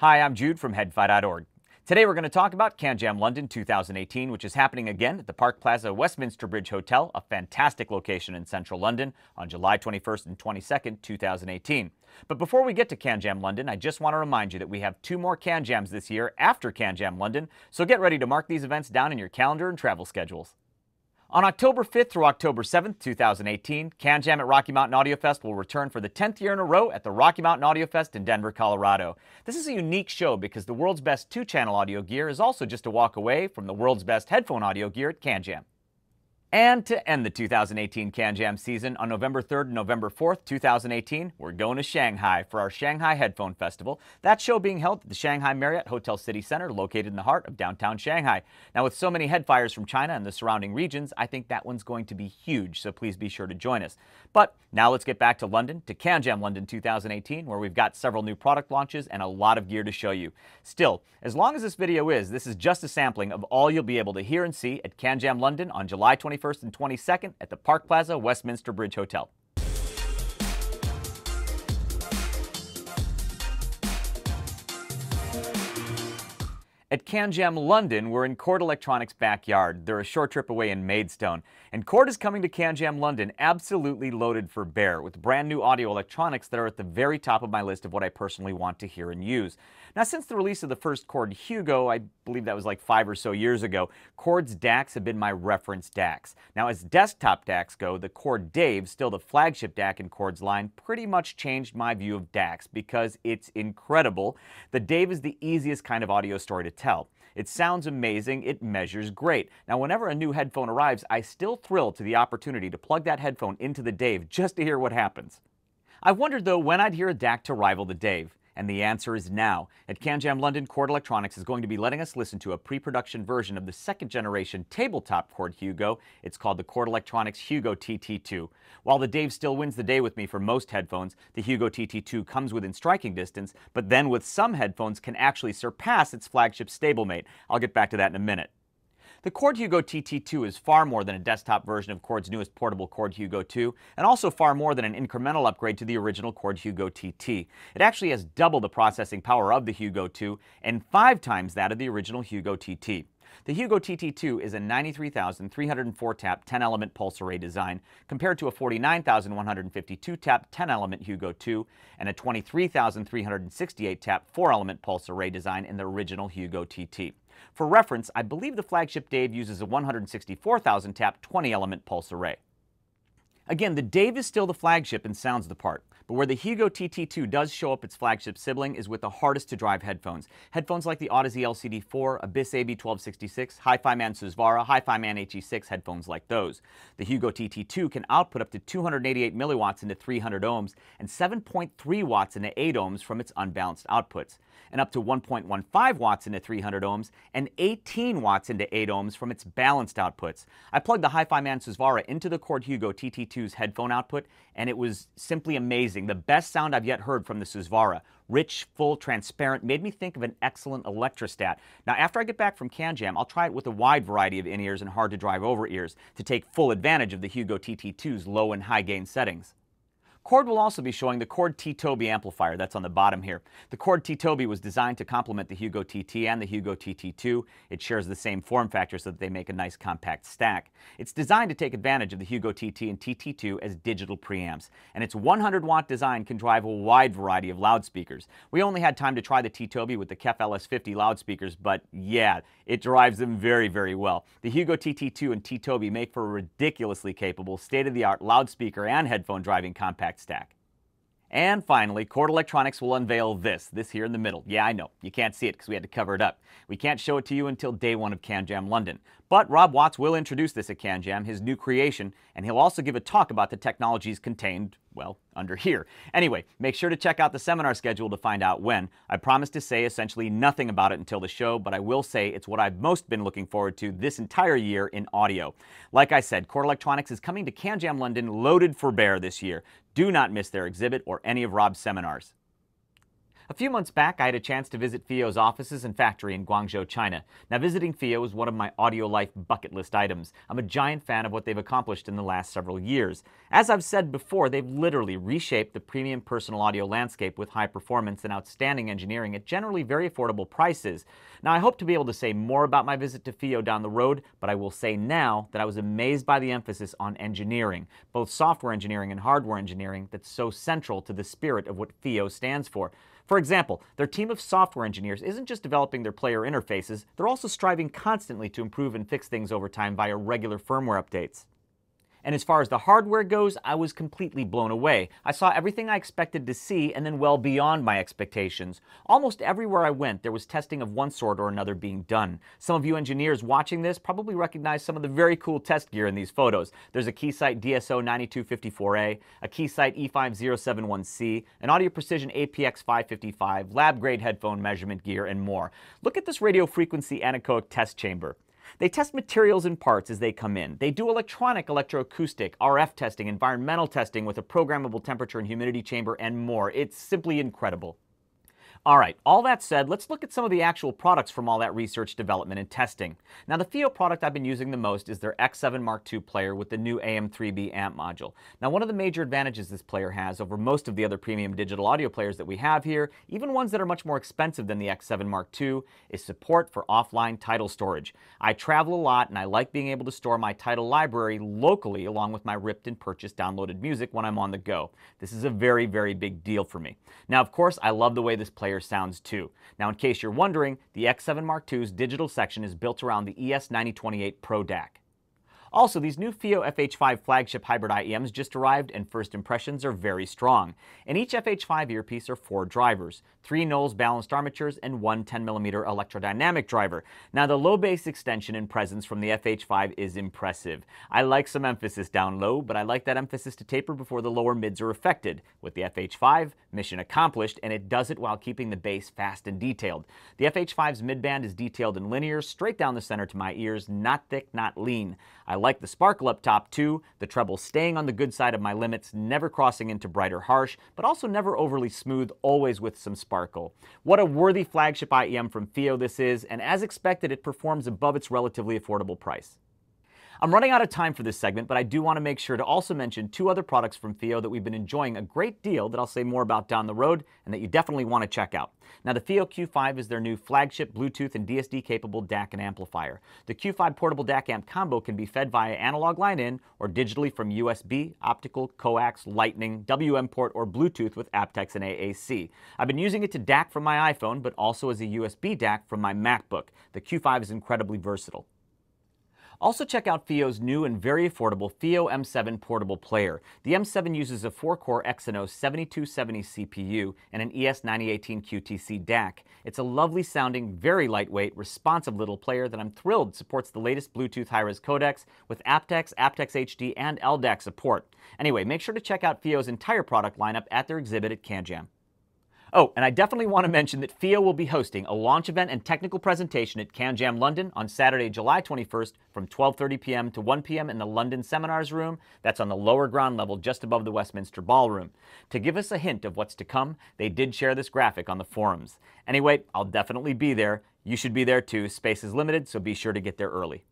Hi, I'm Jude from headfi.org. Today we're going to talk about CanJam London 2018, which is happening again at the Park Plaza Westminster Bridge Hotel, a fantastic location in central London, on July 21st and 22nd, 2018. But before we get to CanJam London, I just want to remind you that we have two more CanJams this year after CanJam London, so get ready to mark these events down in your calendar and travel schedules. On October 5th through October 7th, 2018, CanJam at Rocky Mountain Audio Fest will return for the 10th year in a row at the Rocky Mountain Audio Fest in Denver, Colorado. This is a unique show because the world's best two-channel audio gear is also just a walk away from the world's best headphone audio gear at CanJam. And to end the 2018 CanJam season on November 3rd and November 4th, 2018, we're going to Shanghai for our Shanghai Headphone Festival. That show being held at the Shanghai Marriott Hotel City Center, located in the heart of downtown Shanghai. Now, with so many Head-Fiers from China and the surrounding regions, I think that one's going to be huge, so please be sure to join us. But now let's get back to London, to CanJam London 2018, where we've got several new product launches and a lot of gear to show you. Still, as long as this video is, this is just a sampling of all you'll be able to hear and see at CanJam London on July 21st. 21st and 22nd at the Park Plaza Westminster Bridge Hotel. At CanJam London, we're in Chord Electronics' backyard. They're a short trip away in Maidstone. And Chord is coming to CanJam London absolutely loaded for bear with brand new audio electronics that are at the very top of my list of what I personally want to hear and use. Now, since the release of the first Chord Hugo, I believe that was like five or so years ago, Chord's DACs have been my reference DACs. Now, as desktop DACs go, the Chord Dave, still the flagship DAC in Chord's line, pretty much changed my view of DACs because it's incredible. The Dave is the easiest kind of audio story to tell. It sounds amazing, it measures great. Now, whenever a new headphone arrives, I still thrill to the opportunity to plug that headphone into the Dave just to hear what happens. I wondered though when I'd hear a DAC to rival the Dave. And the answer is now. At CanJam London, Chord Electronics is going to be letting us listen to a pre-production version of the second generation tabletop Chord Hugo. It's called the Chord Electronics Hugo TT2. While the Dave still wins the day with me for most headphones, the Hugo TT2 comes within striking distance, but then with some headphones can actually surpass its flagship stablemate. I'll get back to that in a minute. The Chord Hugo TT2 is far more than a desktop version of Chord's newest portable Chord Hugo 2, and also far more than an incremental upgrade to the original Chord Hugo TT. It actually has double the processing power of the Hugo 2 and five times that of the original Hugo TT. The Hugo TT2 is a 93,304 tap 10 element pulse array design compared to a 49,152 tap 10 element Hugo 2 and a 23,368 tap 4 element pulse array design in the original Hugo TT. For reference, I believe the flagship Dave uses a 164,000 tap 20 element pulse array. Again, the Dave is still the flagship and sounds the part. But where the Hugo TT2 does show up its flagship sibling is with the hardest to drive headphones. Headphones like the Audeze LCD4, Abyss AB1266, HiFiMAN Susvara, HiFiMAN HE6 headphones like those. The Hugo TT2 can output up to 288 milliwatts into 300 ohms and 7.3 watts into 8 ohms from its unbalanced outputs, and up to 1.15 watts into 300 ohms and 18 watts into 8 ohms from its balanced outputs. I plugged the HiFiMAN Susvara into the Chord Hugo TT2's headphone output, and it was simply amazing. The best sound I've yet heard from the Susvara. Rich, full, transparent, made me think of an excellent Electrostat. Now, after I get back from CanJam, I'll try it with a wide variety of in-ears and hard-to-drive-over ears to take full advantage of the Hugo TT2's low and high gain settings. Chord will also be showing the Chord T-Toby amplifier that's on the bottom here. The Chord T-Toby was designed to complement the Hugo TT and the Hugo TT2. It shares the same form factor so that they make a nice compact stack. It's designed to take advantage of the Hugo TT and TT2 as digital preamps, and its 100 watt design can drive a wide variety of loudspeakers. We only had time to try the T-Toby with the KEF LS50 loudspeakers, but yeah, it drives them very, very well. The Hugo TT2 and T-Toby make for a ridiculously capable, state-of-the-art loudspeaker and headphone driving compact stack. And finally, Chord Electronics will unveil this, this here in the middle. Yeah, I know, you can't see it because we had to cover it up. We can't show it to you until day one of CanJam London. But Rob Watts will introduce this at CanJam, his new creation, and he'll also give a talk about the technologies contained, well, under here. Anyway, make sure to check out the seminar schedule to find out when. I promise to say essentially nothing about it until the show, but I will say it's what I've most been looking forward to this entire year in audio. Like I said, Chord Electronics is coming to CanJam London loaded for bear this year. Do not miss their exhibit or any of Rob's seminars. A few months back, I had a chance to visit FiiO's offices and factory in Guangzhou, China. Now, visiting FiiO is one of my audio life bucket list items. I'm a giant fan of what they've accomplished in the last several years. As I've said before, they've literally reshaped the premium personal audio landscape with high performance and outstanding engineering at generally very affordable prices. Now, I hope to be able to say more about my visit to FiiO down the road, but I will say now that I was amazed by the emphasis on engineering, both software engineering and hardware engineering, that's so central to the spirit of what FiiO stands for. For example, their team of software engineers isn't just developing their player interfaces, they're also striving constantly to improve and fix things over time via regular firmware updates. And as far as the hardware goes, I was completely blown away. I saw everything I expected to see and then well beyond my expectations. Almost everywhere I went, there was testing of one sort or another being done. Some of you engineers watching this probably recognize some of the very cool test gear in these photos. There's a Keysight DSO 9254A, a Keysight E5071C, an Audio Precision APX 555, lab grade headphone measurement gear, and more. Look at this radio frequency anechoic test chamber. They test materials and parts as they come in. They do electronic electroacoustic, RF testing, environmental testing with a programmable temperature and humidity chamber, and more. It's simply incredible. All right, all that said, let's look at some of the actual products from all that research, development, and testing. Now, the FiiO product I've been using the most is their X7 Mark II player with the new AM3B amp module. Now, one of the major advantages this player has over most of the other premium digital audio players that we have here, even ones that are much more expensive than the X7 Mark II, is support for offline title storage. I travel a lot and I like being able to store my title library locally along with my ripped and purchased downloaded music when I'm on the go. This is a very, very big deal for me. Now, of course, I love the way this player sounds too. Now, in case you're wondering, the X7 Mark II's digital section is built around the ES9028 Pro DAC. Also, these new FiiO FH5 flagship hybrid IEMs just arrived and first impressions are very strong. In each FH5 earpiece are four drivers, three Knowles balanced armatures and one 10mm electrodynamic driver. Now the low bass extension and presence from the FH5 is impressive. I like some emphasis down low, but I like that emphasis to taper before the lower mids are affected. With the FH5, mission accomplished, and it does it while keeping the bass fast and detailed. The FH5's midband is detailed and linear, straight down the center to my ears, not thick, not lean. I like the sparkle up top too, the treble staying on the good side of my limits, never crossing into bright or harsh, but also never overly smooth, always with some sparkle. What a worthy flagship IEM from FiiO this is, and as expected, it performs above its relatively affordable price. I'm running out of time for this segment, but I do want to make sure to also mention two other products from FiiO that we've been enjoying a great deal that I'll say more about down the road and that you definitely want to check out. Now, the FiiO Q5 is their new flagship Bluetooth and DSD capable DAC and amplifier. The Q5 portable DAC amp combo can be fed via analog line in or digitally from USB, optical, coax, lightning, WM port, or Bluetooth with aptX and AAC. I've been using it to DAC from my iPhone, but also as a USB DAC from my MacBook. The Q5 is incredibly versatile. Also check out FiiO's new and very affordable FiiO M7 portable player. The M7 uses a 4-core Exynos 7270 CPU and an ES9018 Q2C DAC. It's a lovely sounding, very lightweight, responsive little player that I'm thrilled supports the latest Bluetooth high-res codecs with aptX, aptX HD, and LDAC support. Anyway, make sure to check out FiiO's entire product lineup at their exhibit at CanJam. Oh, and I definitely want to mention that FiiO will be hosting a launch event and technical presentation at CanJam London on Saturday, July 21st from 12:30 p.m. to 1 p.m. in the London Seminars Room. That's on the lower ground level just above the Westminster Ballroom. To give us a hint of what's to come, they did share this graphic on the forums. Anyway, I'll definitely be there. You should be there too. Space is limited, so be sure to get there early.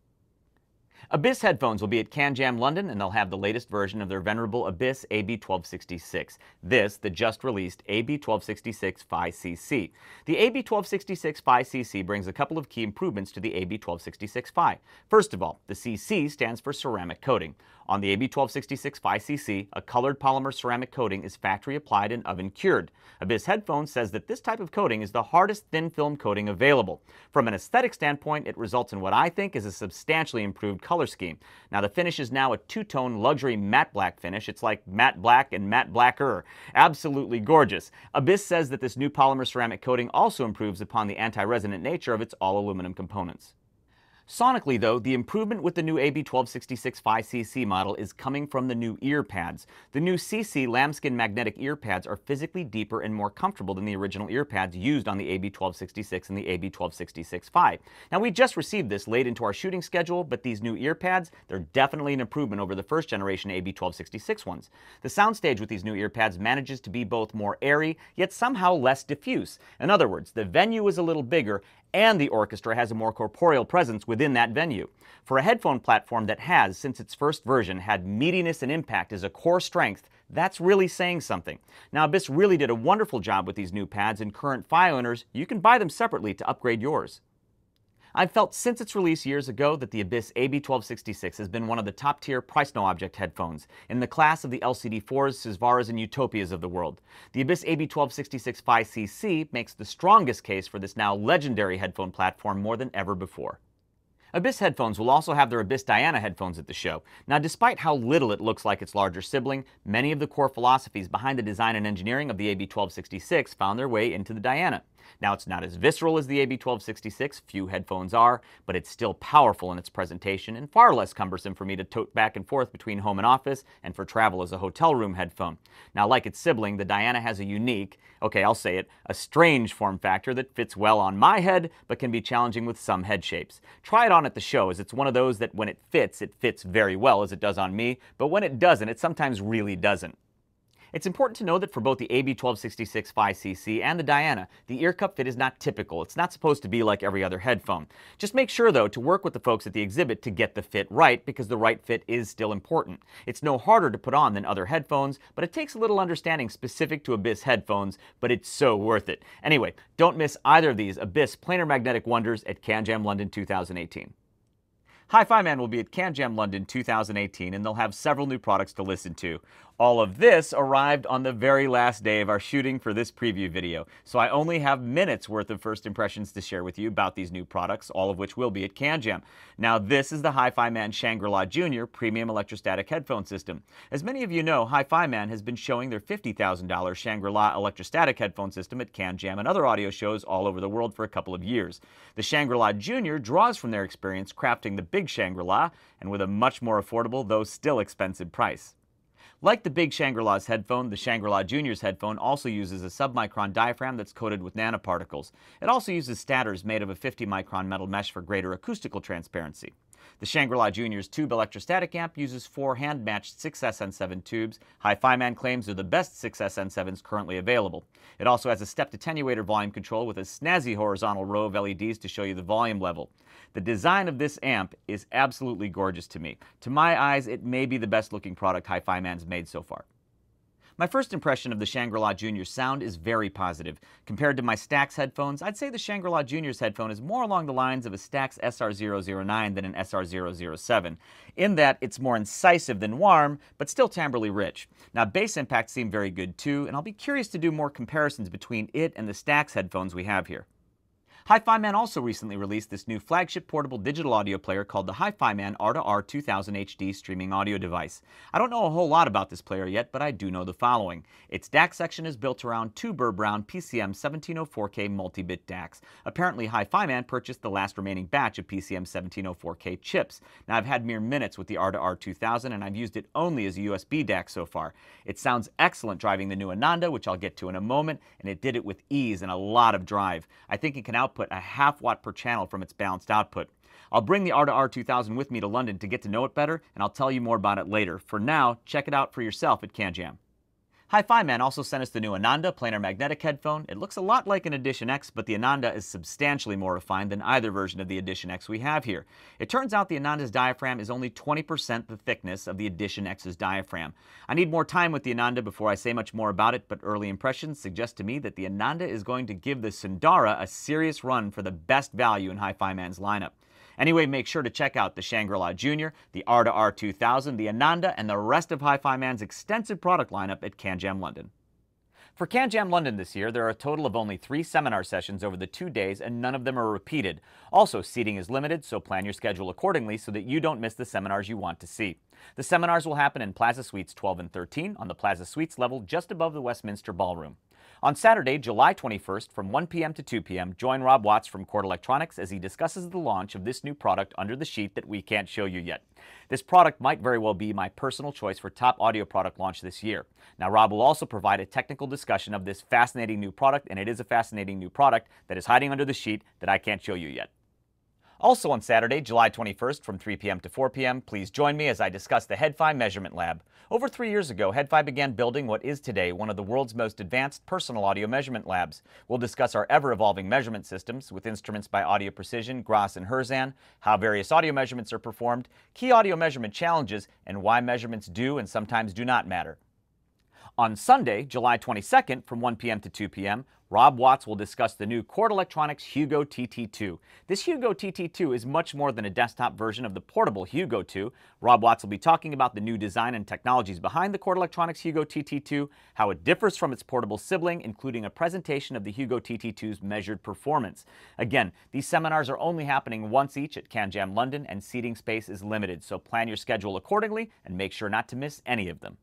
Abyss headphones will be at CanJam London, and they'll have the latest version of their venerable Abyss AB1266. This, the just released AB1266 Phi-CC. The AB1266 Phi-CC brings a couple of key improvements to the AB1266 Phi. First of all, the CC stands for ceramic coating. On the AB1266 Phi-CC, a colored polymer ceramic coating is factory applied and oven cured. Abyss Headphones says that this type of coating is the hardest thin film coating available. From an aesthetic standpoint, it results in what I think is a substantially improved color scheme. Now the finish is now a two-tone luxury matte black finish. It's like matte black and matte blacker. Absolutely gorgeous. Abyss says that this new polymer ceramic coating also improves upon the anti-resonant nature of its all aluminum components. Sonically, though, the improvement with the new AB1266 Phi-CC model is coming from the new ear pads. The new CC lambskin magnetic ear pads are physically deeper and more comfortable than the original ear pads used on the AB1266 and the AB1266-Phi. Now, we just received this late into our shooting schedule, but these new ear pads, they're definitely an improvement over the first generation AB1266 ones. The soundstage with these new ear pads manages to be both more airy, yet somehow less diffuse. In other words, the venue is a little bigger and the orchestra has a more corporeal presence within that venue. For a headphone platform that has, since its first version, had meatiness and impact as a core strength, that's really saying something. Now, Abyss really did a wonderful job with these new pads, and current Phi owners, you can buy them separately to upgrade yours. I've felt since its release years ago that the Abyss AB1266 has been one of the top tier price no object headphones in the class of the LCD4s, Susvaras, and Utopias of the world. The Abyss AB1266 Phi-CC makes the strongest case for this now legendary headphone platform more than ever before. Abyss headphones will also have their Abyss Diana headphones at the show. Now, despite how little it looks like its larger sibling, many of the core philosophies behind the design and engineering of the AB1266 found their way into the Diana. Now, it's not as visceral as the AB1266, few headphones are, but it's still powerful in its presentation and far less cumbersome for me to tote back and forth between home and office and for travel as a hotel room headphone. Now, like its sibling, the Diana has a unique, okay, I'll say it, a strange form factor that fits well on my head, but can be challenging with some head shapes. Try it on at the show, as it's one of those that when it fits, it fits very well, as it does on me, but when it doesn't, it sometimes really doesn't. It's important to know that for both the AB1266 Phi-CC and the Diana, the ear cup fit is not typical. It's not supposed to be like every other headphone. Just make sure, though, to work with the folks at the exhibit to get the fit right, because the right fit is still important. It's no harder to put on than other headphones, but it takes a little understanding specific to Abyss headphones, but it's so worth it. Anyway, don't miss either of these Abyss planar magnetic wonders at CanJam London 2018. HiFiMAN will be at CanJam London 2018, and they'll have several new products to listen to. All of this arrived on the very last day of our shooting for this preview video, so I only have minutes worth of first impressions to share with you about these new products, all of which will be at CanJam. Now, this is the HiFiMAN Shangri-La Junior Premium Electrostatic Headphone System. As many of you know, HiFiMAN has been showing their $50,000 Shangri-La Electrostatic Headphone System at CanJam and other audio shows all over the world for a couple of years. The Shangri-La Junior draws from their experience crafting the big Shangri-La, and with a much more affordable, though still expensive price. Like the big Shangri-La's headphone, the Shangri-La Junior's headphone also uses a submicron diaphragm that's coated with nanoparticles. It also uses stators made of a 50 micron metal mesh for greater acoustical transparency. The Shangri-La Junior's tube electrostatic amp uses four hand-matched 6SN7 tubes. HiFiMAN claims they're the best 6SN7s currently available. It also has a stepped attenuator volume control with a snazzy horizontal row of LEDs to show you the volume level. The design of this amp is absolutely gorgeous to me. To my eyes, it may be the best looking product HiFiMAN's made so far. My first impression of the Shangri-La Junior sound is very positive. Compared to my Stax headphones, I'd say the Shangri-La Junior's headphone is more along the lines of a Stax SR009 than an SR007, in that it's more incisive than warm, but still timbrely rich. Now, bass impacts seem very good too, and I'll be curious to do more comparisons between it and the Stax headphones we have here. HiFiMAN also recently released this new flagship portable digital audio player called the HiFiMAN R2R 2000 HD streaming audio device. I don't know a whole lot about this player yet, but I do know the following. Its DAC section is built around two Burr Brown PCM 1704K multi-bit DACs. Apparently, HiFiMAN purchased the last remaining batch of PCM 1704K chips. Now, I've had mere minutes with the R2R 2000, and I've used it only as a USB DAC so far. It sounds excellent driving the new Ananda, which I'll get to in a moment, and it did it with ease and a lot of drive. I think it can out output a half watt per channel from its balanced output. I'll bring the R2R 2000 with me to London to get to know it better, and I'll tell you more about it later. For now, check it out for yourself at CanJam. HiFiMAN also sent us the new Ananda planar magnetic headphone. It looks a lot like an Edition X, but the Ananda is substantially more refined than either version of the Edition X we have here. It turns out the Ananda's diaphragm is only 20% the thickness of the Edition X's diaphragm. I need more time with the Ananda before I say much more about it, but early impressions suggest to me that the Ananda is going to give the Sundara a serious run for the best value in HiFiMAN's lineup. Anyway, make sure to check out the Shangri-La Junior, the R2R 2000, the Ananda, and the rest of HiFiMAN's extensive product lineup at CanJam London. For CanJam London this year, there are a total of only three seminar sessions over the two days, and none of them are repeated. Also, seating is limited, so plan your schedule accordingly so that you don't miss the seminars you want to see. The seminars will happen in Plaza Suites 12 and 13 on the Plaza Suites level just above the Westminster Ballroom. On Saturday, July 21st, from 1 p.m. to 2 p.m., join Rob Watts from Chord Electronics as he discusses the launch of this new product under the sheet that we can't show you yet. This product might very well be my personal choice for top audio product launch this year. Now, Rob will also provide a technical discussion of this fascinating new product, and it is a fascinating new product that is hiding under the sheet that I can't show you yet. Also on Saturday, July 21st from 3 p.m. to 4 p.m., please join me as I discuss the HeadFi Measurement Lab. Over three years ago, HeadFi began building what is today one of the world's most advanced personal audio measurement labs. We'll discuss our ever-evolving measurement systems with instruments by Audio Precision, Gras, and Herzan, how various audio measurements are performed, key audio measurement challenges, and why measurements do and sometimes do not matter. On Sunday, July 22nd, from 1 p.m. to 2 p.m., Rob Watts will discuss the new Chord Electronics Hugo TT2. This Hugo TT2 is much more than a desktop version of the portable Hugo 2. Rob Watts will be talking about the new design and technologies behind the Chord Electronics Hugo TT2, how it differs from its portable sibling, including a presentation of the Hugo TT2's measured performance. Again, these seminars are only happening once each at CanJam London, and seating space is limited, so plan your schedule accordingly and make sure not to miss any of them.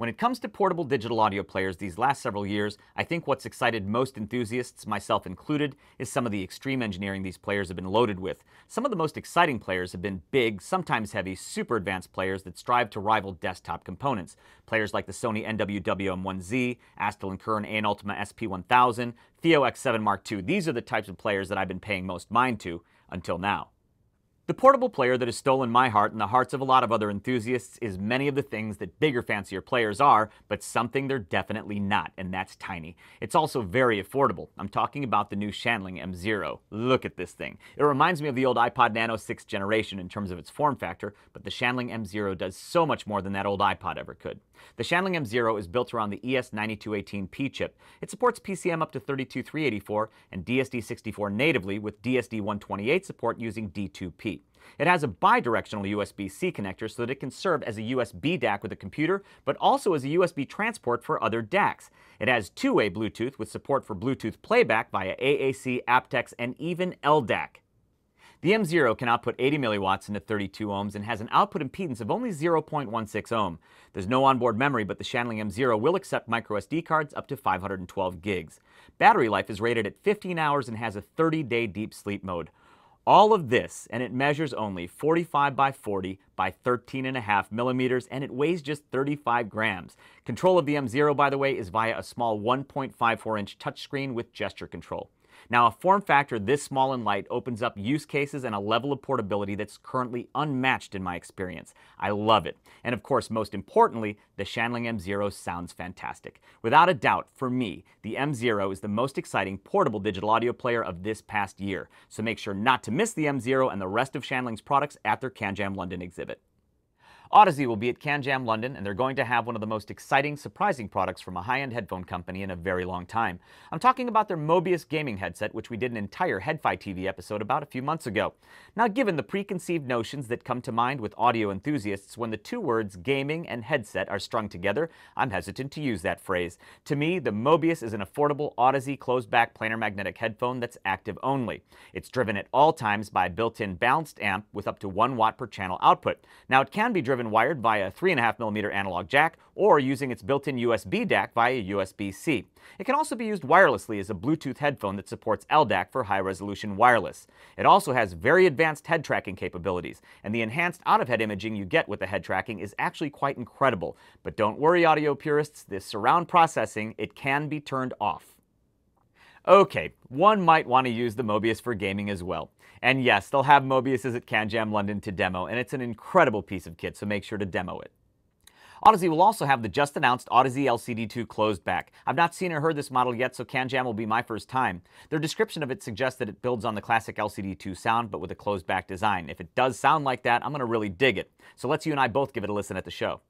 When it comes to portable digital audio players these last several years, I think what's excited most enthusiasts, myself included, is some of the extreme engineering these players have been loaded with. Some of the most exciting players have been big, sometimes heavy, super advanced players that strive to rival desktop components. Players like the Sony NWWM1Z, Astell and Kern AN Ultima SP1000, FiiO X7 Mark II. These are the types of players that I've been paying most mind to until now. The portable player that has stolen my heart and the hearts of a lot of other enthusiasts is many of the things that bigger, fancier players are, but something they're definitely not, and that's tiny. It's also very affordable. I'm talking about the new Shanling M0. Look at this thing. It reminds me of the old iPod Nano 6th generation in terms of its form factor, but the Shanling M0 does so much more than that old iPod ever could. The Shanling M0 is built around the ES9218P chip. It supports PCM up to 32384 and DSD64 natively with DSD128 support using D2P. It has a bidirectional USB-C connector so that it can serve as a USB DAC with a computer, but also as a USB transport for other DACs. It has two-way Bluetooth with support for Bluetooth playback via AAC, aptX, and even LDAC. The M0 can output 80 milliwatts into 32 ohms and has an output impedance of only 0.16 ohm. There's no onboard memory, but the Shanling M0 will accept microSD cards up to 512 gigs. Battery life is rated at 15 hours and has a 30-day deep sleep mode. All of this, and it measures only 45 by 40 by 13 and a half millimeters, and it weighs just 35 grams. Control of the M0, by the way, is via a small 1.54 inch touchscreen with gesture control. Now, a form factor this small and light opens up use cases and a level of portability that's currently unmatched in my experience. I love it. And of course, most importantly, the Shanling M0 sounds fantastic. Without a doubt, for me, the M0 is the most exciting portable digital audio player of this past year. So make sure not to miss the M0 and the rest of Shanling's products at their CanJam London exhibit. Audeze will be at CanJam London, and they're going to have one of the most exciting, surprising products from a high-end headphone company in a very long time. I'm talking about their Mobius gaming headset, which we did an entire HeadFi TV episode about a few months ago. Now, given the preconceived notions that come to mind with audio enthusiasts when the two words gaming and headset are strung together, I'm hesitant to use that phrase. To me, the Mobius is an affordable Audeze closed-back planar magnetic headphone that's active only. It's driven at all times by a built-in balanced amp with up to 1 watt per channel output. Now, it can be driven driven wired via a 3.5mm analog jack or using its built-in USB DAC via USB-C. It can also be used wirelessly as a Bluetooth headphone that supports LDAC for high-resolution wireless. It also has very advanced head tracking capabilities, and the enhanced out-of-head imaging you get with the head tracking is actually quite incredible. But don't worry, audio purists, this surround processing, it can be turned off. Okay, one might want to use the Mobius for gaming as well. And yes, they'll have Mobiuses at CanJam London to demo, and it's an incredible piece of kit, so make sure to demo it. Audeze will also have the just announced Audeze LCD2 closed back. I've not seen or heard this model yet, so CanJam will be my first time. Their description of it suggests that it builds on the classic LCD2 sound, but with a closed back design. If it does sound like that, I'm going to really dig it. So let's you and I both give it a listen at the show.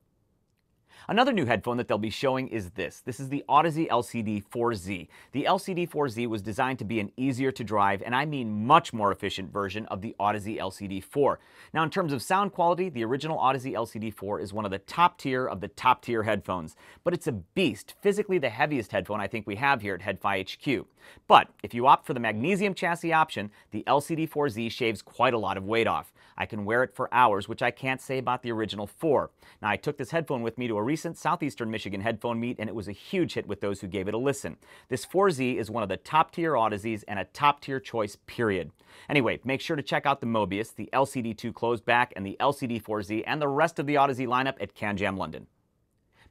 Another new headphone that they'll be showing is this. This is the Audeze LCD 4Z. The LCD 4Z was designed to be an easier to drive, and I mean much more efficient version of the Audeze LCD 4. Now in terms of sound quality, the original Audeze LCD 4 is one of the top tier of the top tier headphones, but it's a beast, physically the heaviest headphone I think we have here at HeadFi HQ. But if you opt for the magnesium chassis option, the LCD 4Z shaves quite a lot of weight off. I can wear it for hours, which I can't say about the original 4. Now I took this headphone with me to a recent Southeastern Michigan headphone meet, and it was a huge hit with those who gave it a listen. This 4Z is one of the top tier Audezes and a top tier choice, period. Anyway, make sure to check out the Mobius, the LCD2 closed back, and the LCD 4Z, and the rest of the Audeze lineup at CanJam London.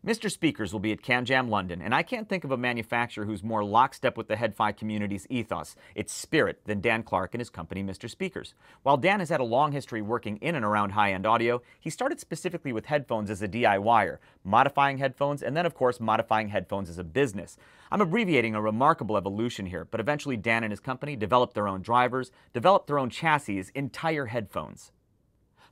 Mr. Speakers will be at CanJam London, and I can't think of a manufacturer who's more lockstep with the HeadFi community's ethos, its spirit, than Dan Clark and his company, Mr. Speakers. While Dan has had a long history working in and around high-end audio, he started specifically with headphones as a DIYer, modifying headphones, and then, of course, modifying headphones as a business. I'm abbreviating a remarkable evolution here, but eventually Dan and his company developed their own drivers, developed their own chassis, entire headphones.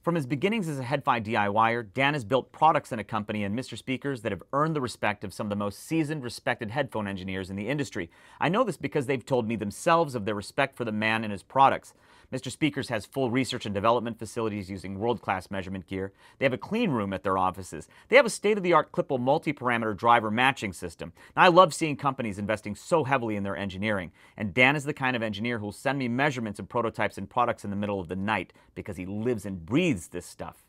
From his beginnings as a HeadFi DIYer, Dan has built products in a company and Mr. Speakers that have earned the respect of some of the most seasoned, respected headphone engineers in the industry. I know this because they've told me themselves of their respect for the man and his products. Mr. Speakers has full research and development facilities using world-class measurement gear. They have a clean room at their offices. They have a state-of-the-art Klippel multi-parameter driver matching system. I love seeing companies investing so heavily in their engineering. And Dan is the kind of engineer who'll send me measurements of prototypes and products in the middle of the night because he lives and breathes this stuff.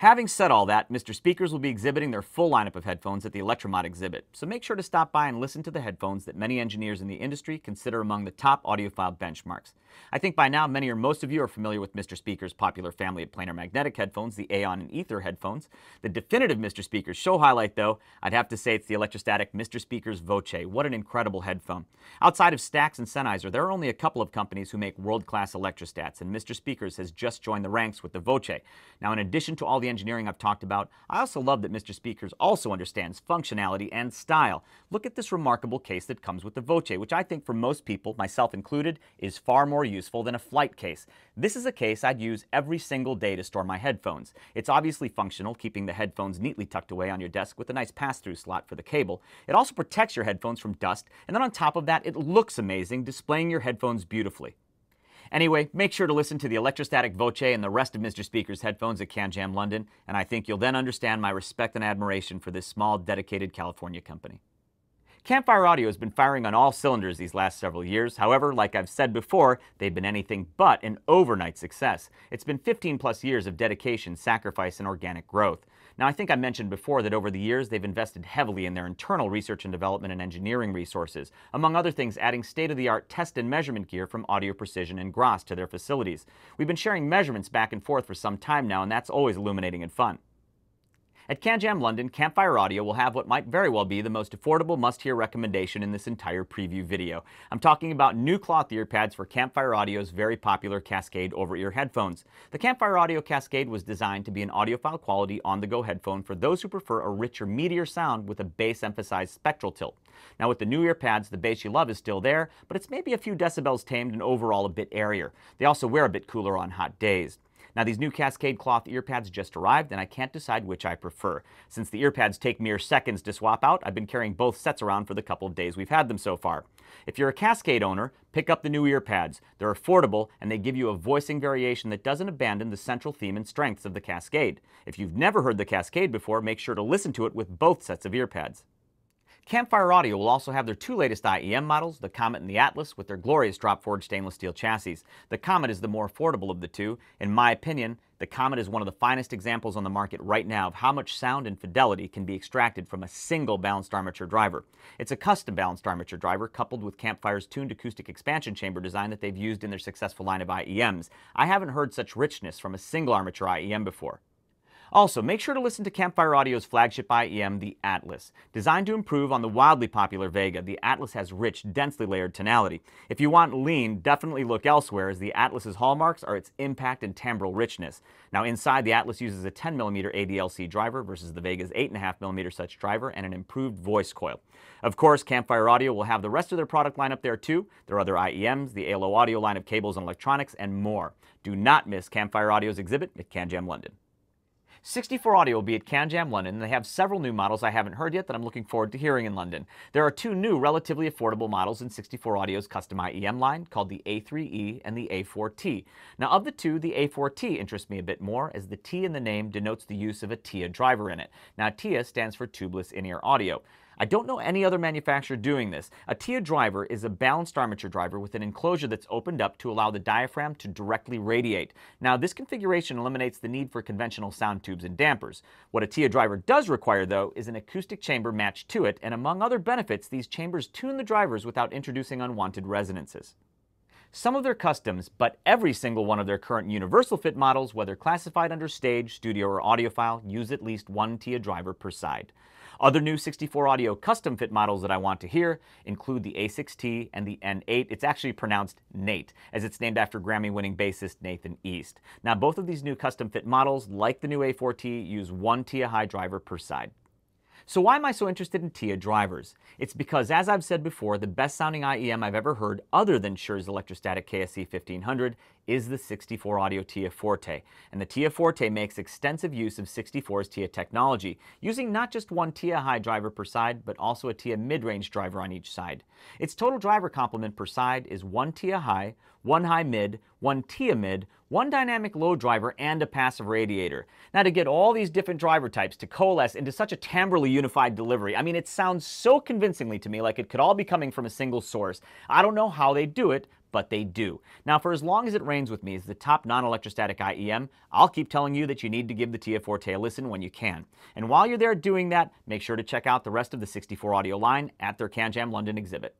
Having said all that, Mr. Speakers will be exhibiting their full lineup of headphones at the Electromod exhibit, so make sure to stop by and listen to the headphones that many engineers in the industry consider among the top audiophile benchmarks. I think by now many or most of you are familiar with Mr. Speakers' popular family of planar magnetic headphones, the Aeon and Ether headphones. The definitive Mr. Speakers show highlight, though, I'd have to say it's the electrostatic Mr. Speakers Voce. What an incredible headphone. Outside of Stax and Sennheiser, there are only a couple of companies who make world-class electrostats, and Mr. Speakers has just joined the ranks with the Voce. Now, in addition to all the engineering I've talked about, I also love that Mr. Speakers also understands functionality and style. Look at this remarkable case that comes with the Voce, which I think for most people, myself included, is far more useful than a flight case. This is a case I'd use every single day to store my headphones. It's obviously functional, keeping the headphones neatly tucked away on your desk with a nice pass-through slot for the cable. It also protects your headphones from dust, and then on top of that, it looks amazing, displaying your headphones beautifully. Anyway, make sure to listen to the electrostatic Voce and the rest of Mr. Speaker's headphones at CanJam London, and I think you'll then understand my respect and admiration for this small, dedicated California company. Campfire Audio has been firing on all cylinders these last several years. However, like I've said before, they've been anything but an overnight success. It's been 15 plus years of dedication, sacrifice, and organic growth. Now, I think I mentioned before that over the years they've invested heavily in their internal research and development and engineering resources, among other things adding state-of-the-art test and measurement gear from Audio Precision and Gras to their facilities. We've been sharing measurements back and forth for some time now, and that's always illuminating and fun. At CanJam London, Campfire Audio will have what might very well be the most affordable must-hear recommendation in this entire preview video. I'm talking about new cloth ear pads for Campfire Audio's very popular Cascade over-ear headphones. The Campfire Audio Cascade was designed to be an audiophile quality on-the-go headphone for those who prefer a richer, meatier sound with a bass-emphasized spectral tilt. Now with the new ear pads, the bass you love is still there, but it's maybe a few decibels tamed and overall a bit airier. They also wear a bit cooler on hot days. Now these new Cascade cloth earpads just arrived and I can't decide which I prefer. Since the earpads take mere seconds to swap out, I've been carrying both sets around for the couple of days we've had them so far. If you're a Cascade owner, pick up the new earpads. They're affordable and they give you a voicing variation that doesn't abandon the central theme and strengths of the Cascade. If you've never heard the Cascade before, make sure to listen to it with both sets of earpads. Campfire Audio will also have their two latest IEM models, the Comet and the Atlas, with their glorious drop-forged stainless steel chassis. The Comet is the more affordable of the two. In my opinion, the Comet is one of the finest examples on the market right now of how much sound and fidelity can be extracted from a single balanced armature driver. It's a custom balanced armature driver coupled with Campfire's tuned acoustic expansion chamber design that they've used in their successful line of IEMs. I haven't heard such richness from a single armature IEM before. Also, make sure to listen to Campfire Audio's flagship IEM, the Atlas. Designed to improve on the wildly popular Vega, the Atlas has rich, densely layered tonality. If you want lean, definitely look elsewhere as the Atlas's hallmarks are its impact and timbral richness. Now inside, the Atlas uses a 10mm ADLC driver versus the Vega's 8.5mm such driver and an improved voice coil. Of course, Campfire Audio will have the rest of their product lineup there too, their other IEMs, the ALO Audio line of cables and electronics, and more. Do not miss Campfire Audio's exhibit at CanJam London. 64 Audio will be at CanJam London, and they have several new models I haven't heard yet that I'm looking forward to hearing in London. There are two new, relatively affordable models in 64 Audio's custom IEM line called the A3E and the A4T. Now, of the two, the A4T interests me a bit more, as the T in the name denotes the use of a TIA driver in it. Now, TIA stands for tubeless in-ear audio. I don't know any other manufacturer doing this. A TIA driver is a balanced armature driver with an enclosure that's opened up to allow the diaphragm to directly radiate. Now, this configuration eliminates the need for conventional sound tubes and dampers. What a TIA driver does require, though, is an acoustic chamber matched to it, and among other benefits, these chambers tune the drivers without introducing unwanted resonances some of their customs, but every single one of their current universal fit models, whether classified under stage, studio, or audiophile, use at least one TIA driver per side. Other new 64 audio custom fit models that I want to hear include the A6T and the N8. It's actually pronounced Nate, as it's named after Grammy winning bassist Nathan East. Now, both of these new custom fit models, like the new A4T, use one TIA high driver per side. So why am I so interested in TIA drivers? It's because, as I've said before, the best sounding IEM I've ever heard, other than Shure's electrostatic KSE 1500, is the 64 Audio TIA Forte. And the TIA Forte makes extensive use of 64's TIA technology, using not just one TIA high driver per side, but also a TIA mid-range driver on each side. Its total driver complement per side is one TIA high, one high mid, one TIA mid, one dynamic low driver, and a passive radiator. Now to get all these different driver types to coalesce into such a timbrely unified delivery, I mean it sounds so convincingly to me like it could all be coming from a single source. I don't know how they do it, but they do. Now, for as long as it reigns with me as the top non-electrostatic IEM, I'll keep telling you that you need to give the TIA Forte a listen when you can. And while you're there doing that, make sure to check out the rest of the 64 audio line at their CanJam London exhibit.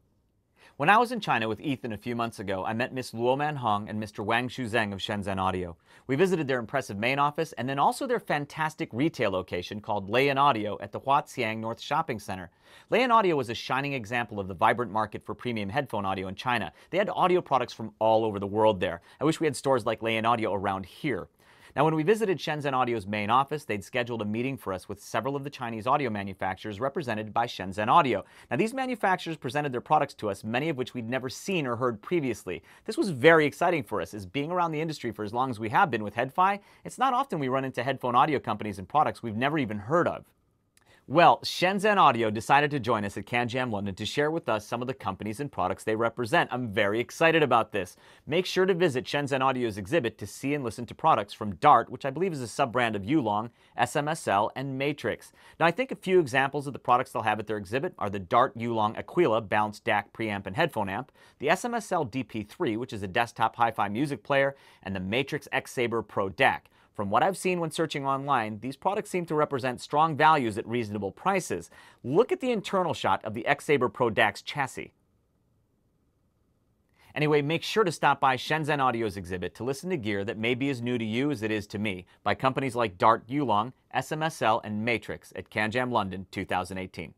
When I was in China with Ethan a few months ago, I met Miss Luoman Hong and Mr. Wang Shu Zheng of Shenzhen Audio. We visited their impressive main office and then also their fantastic retail location called Leian Audio at the Huaqiang North Shopping Center. Leian Audio was a shining example of the vibrant market for premium headphone audio in China. They had audio products from all over the world there. I wish we had stores like Leian Audio around here. Now, when we visited Shenzhen Audio's main office, they'd scheduled a meeting for us with several of the Chinese audio manufacturers represented by Shenzhen Audio. Now, these manufacturers presented their products to us, many of which we'd never seen or heard previously. This was very exciting for us, as being around the industry for as long as we have been with HeadFi, it's not often we run into headphone audio companies and products we've never even heard of. Well, Shenzhen Audio decided to join us at CanJam London to share with us some of the companies and products they represent. I'm very excited about this. Make sure to visit Shenzhen Audio's exhibit to see and listen to products from Dart, which I believe is a sub-brand of Yulong, SMSL, and Matrix. Now, I think a few examples of the products they'll have at their exhibit are the Dart Yulong Aquila Bounce DAC preamp and headphone amp, the SMSL DP3, which is a desktop hi-fi music player, and the Matrix X Sabre Pro DAC. From what I've seen when searching online, these products seem to represent strong values at reasonable prices. Look at the internal shot of the X-Sabre Pro DAX chassis. Anyway, make sure to stop by Shenzhen Audio's exhibit to listen to gear that may be as new to you as it is to me by companies like Dart Yulong, SMSL, and Matrix at CanJam London 2018.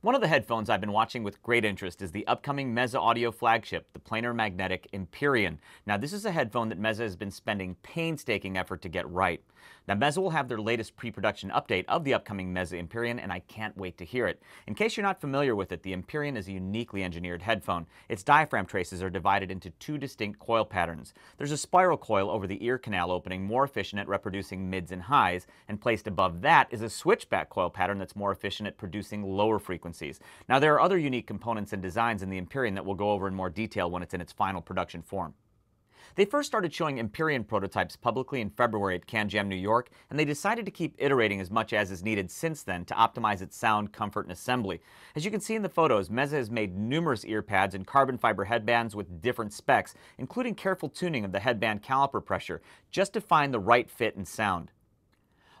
One of the headphones I've been watching with great interest is the upcoming Meze Audio flagship, the planar magnetic Empyrean. Now, this is a headphone that Meze has been spending painstaking effort to get right. Now, Meze will have their latest pre-production update of the upcoming Meze Empyrean, and I can't wait to hear it. In case you're not familiar with it, the Empyrean is a uniquely engineered headphone. Its diaphragm traces are divided into two distinct coil patterns. There's a spiral coil over the ear canal opening, more efficient at reproducing mids and highs, and placed above that is a switchback coil pattern that's more efficient at producing lower frequencies. Now, there are other unique components and designs in the Empyrean that we'll go over in more detail when it's in its final production form. They first started showing Empyrean prototypes publicly in February at CanJam New York, and they decided to keep iterating as much as is needed since then to optimize its sound, comfort, and assembly. As you can see in the photos, Meze has made numerous ear pads and carbon fiber headbands with different specs, including careful tuning of the headband caliper pressure, just to find the right fit and sound.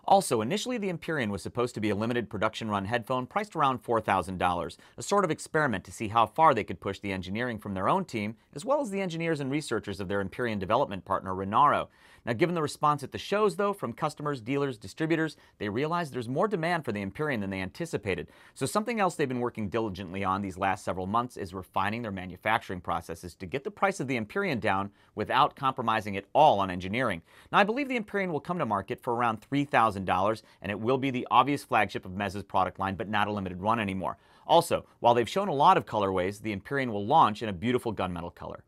Also, initially the Empyrean was supposed to be a limited production run headphone priced around $4,000, a sort of experiment to see how far they could push the engineering from their own team, as well as the engineers and researchers of their Empyrean development partner, Rinaro. Now, given the response at the shows, though, from customers, dealers, distributors, they realized there's more demand for the Empyrean than they anticipated. So something else they've been working diligently on these last several months is refining their manufacturing processes to get the price of the Empyrean down without compromising at all on engineering. Now, I believe the Empyrean will come to market for around $3,000, and it will be the obvious flagship of Meze's product line, but not a limited run anymore. Also, while they've shown a lot of colorways, the Empyrean will launch in a beautiful gunmetal color.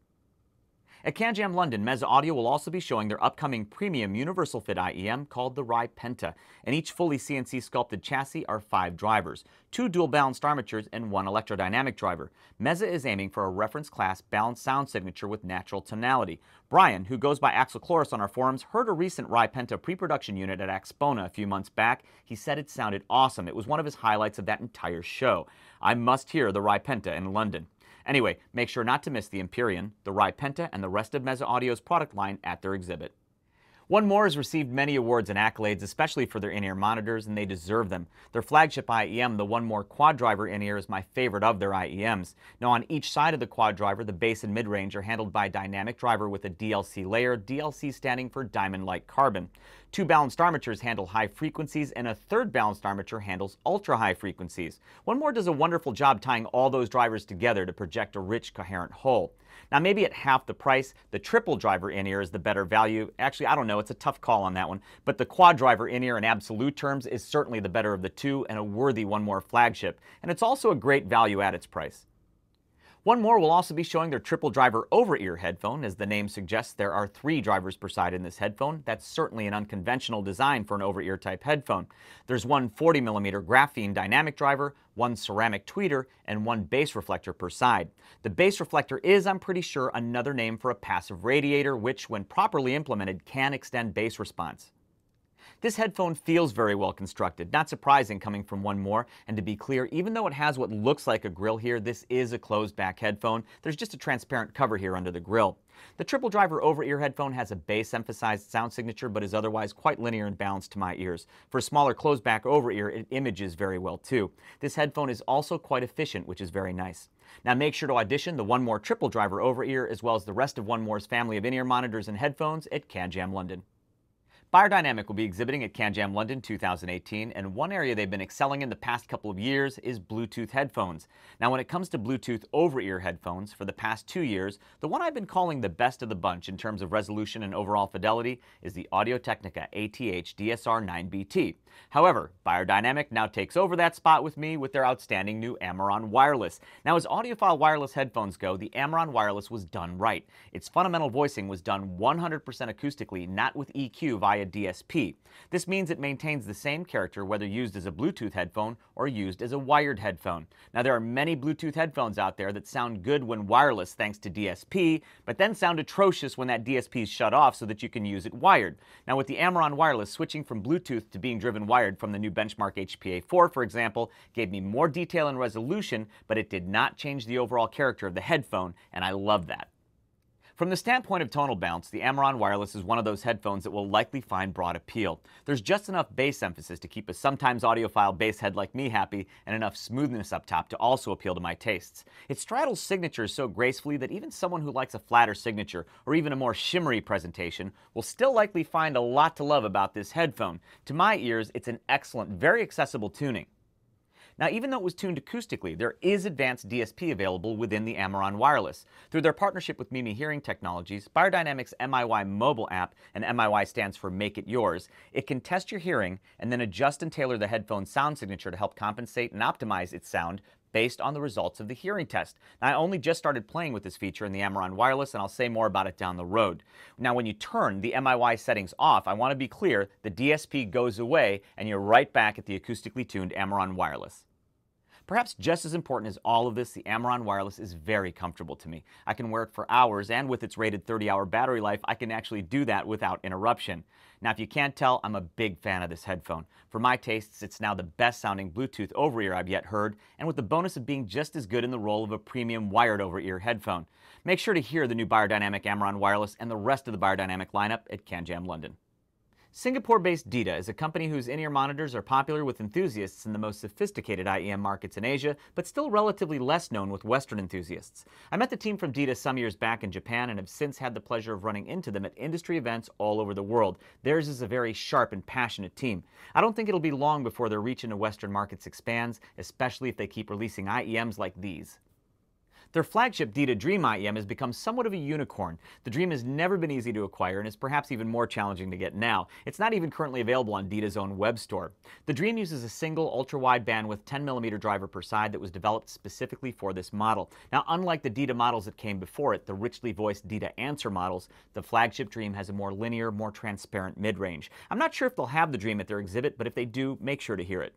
At CanJam London, Meze Audio will also be showing their upcoming premium universal fit IEM called the Rai Penta. In each fully CNC sculpted chassis are five drivers, two dual balanced armatures and one electrodynamic driver. Meze is aiming for a reference class balanced sound signature with natural tonality. Brian, who goes by Axel Chloris on our forums, heard a recent Rai Penta pre-production unit at Axpona a few months back. He said it sounded awesome. It was one of his highlights of that entire show. I must hear the Rai Penta in London. Anyway, make sure not to miss the Empyrean, the Rai Penta, and the rest of Meze Audio's product line at their exhibit. 1MORE has received many awards and accolades, especially for their in-ear monitors, and they deserve them. Their flagship IEM, the 1MORE Quad Driver in-ear, is my favorite of their IEMs. Now, on each side of the quad driver, the bass and mid-range are handled by a dynamic driver with a DLC layer, DLC standing for Diamond Like Carbon. Two balanced armatures handle high frequencies, and a third balanced armature handles ultra high frequencies. 1MORE does a wonderful job tying all those drivers together to project a rich, coherent whole. Now, maybe at half the price, the triple driver in-ear is the better value. Actually, I don't know. It's a tough call on that one. But the quad driver in-ear in absolute terms is certainly the better of the two and a worthy one more flagship. And it's also a great value at its price. 1MORE will also be showing their triple driver over-ear headphone. As the name suggests, there are three drivers per side in this headphone. That's certainly an unconventional design for an over-ear type headphone. There's one 40mm graphene dynamic driver, one ceramic tweeter, and one bass reflector per side. The bass reflector is, I'm pretty sure, another name for a passive radiator, which, when properly implemented, can extend bass response. This headphone feels very well constructed, not surprising coming from 1MORE, and to be clear, even though it has what looks like a grill here, this is a closed back headphone. There's just a transparent cover here under the grill. The triple driver over-ear headphone has a bass emphasized sound signature but is otherwise quite linear and balanced to my ears. For a smaller closed back over-ear, it images very well too. This headphone is also quite efficient, which is very nice. Now make sure to audition the 1MORE triple driver over-ear as well as the rest of 1MORE's family of in-ear monitors and headphones at CanJam London. Beyerdynamic will be exhibiting at CanJam London 2018, and one area they've been excelling in the past couple of years is Bluetooth headphones. Now, when it comes to Bluetooth over-ear headphones, for the past two years, the one I've been calling the best of the bunch in terms of resolution and overall fidelity is the Audio-Technica ATH DSR 9BT. However, beyerdynamic now takes over that spot with me with their outstanding new Amiron Wireless. Now, as audiophile wireless headphones go, the Amiron Wireless was done right. Its fundamental voicing was done 100% acoustically, not with EQ via DSP. This means it maintains the same character whether used as a Bluetooth headphone or used as a wired headphone. Now there are many Bluetooth headphones out there that sound good when wireless thanks to DSP, but then sound atrocious when that DSP is shut off so that you can use it wired. Now with the Amiron Wireless switching from Bluetooth to being driven wired from the new Benchmark HPA4 for example, gave me more detail and resolution, but it did not change the overall character of the headphone, and I love that. From the standpoint of tonal bounce, the Amiron Wireless is one of those headphones that will likely find broad appeal. There's just enough bass emphasis to keep a sometimes audiophile bass head like me happy, and enough smoothness up top to also appeal to my tastes. It straddles signatures so gracefully that even someone who likes a flatter signature, or even a more shimmery presentation, will still likely find a lot to love about this headphone. To my ears, it's an excellent, very accessible tuning. Now, even though it was tuned acoustically, there is advanced DSP available within the Amiron Wireless. Through their partnership with Mimi Hearing Technologies, beyerdynamic's MIY mobile app, and MIY stands for Make It Yours, it can test your hearing and then adjust and tailor the headphone sound signature to help compensate and optimize its sound based on the results of the hearing test. Now, I only just started playing with this feature in the Amiron Wireless, and I'll say more about it down the road. Now, when you turn the MIY settings off, I want to be clear, the DSP goes away, and you're right back at the acoustically tuned Amiron Wireless. Perhaps just as important as all of this, the Amiron Wireless is very comfortable to me. I can wear it for hours, and with its rated 30-hour battery life, I can actually do that without interruption. Now, if you can't tell, I'm a big fan of this headphone. For my tastes, it's now the best-sounding Bluetooth over-ear I've yet heard, and with the bonus of being just as good in the role of a premium wired over-ear headphone. Make sure to hear the new beyerdynamic Amiron Wireless and the rest of the beyerdynamic lineup at CanJam London. Singapore-based Dita is a company whose in-ear monitors are popular with enthusiasts in the most sophisticated IEM markets in Asia, but still relatively less known with Western enthusiasts. I met the team from Dita some years back in Japan and have since had the pleasure of running into them at industry events all over the world. Theirs is a very sharp and passionate team. I don't think it'll be long before their reach into Western markets expands, especially if they keep releasing IEMs like these. Their flagship Dita Dream IEM has become somewhat of a unicorn. The Dream has never been easy to acquire and is perhaps even more challenging to get now. It's not even currently available on Dita's own web store. The Dream uses a single ultra-wide bandwidth 10mm driver per side that was developed specifically for this model. Now, unlike the Dita models that came before it, the richly voiced Dita Answer models, the flagship Dream has a more linear, more transparent mid-range. I'm not sure if they'll have the Dream at their exhibit, but if they do, make sure to hear it.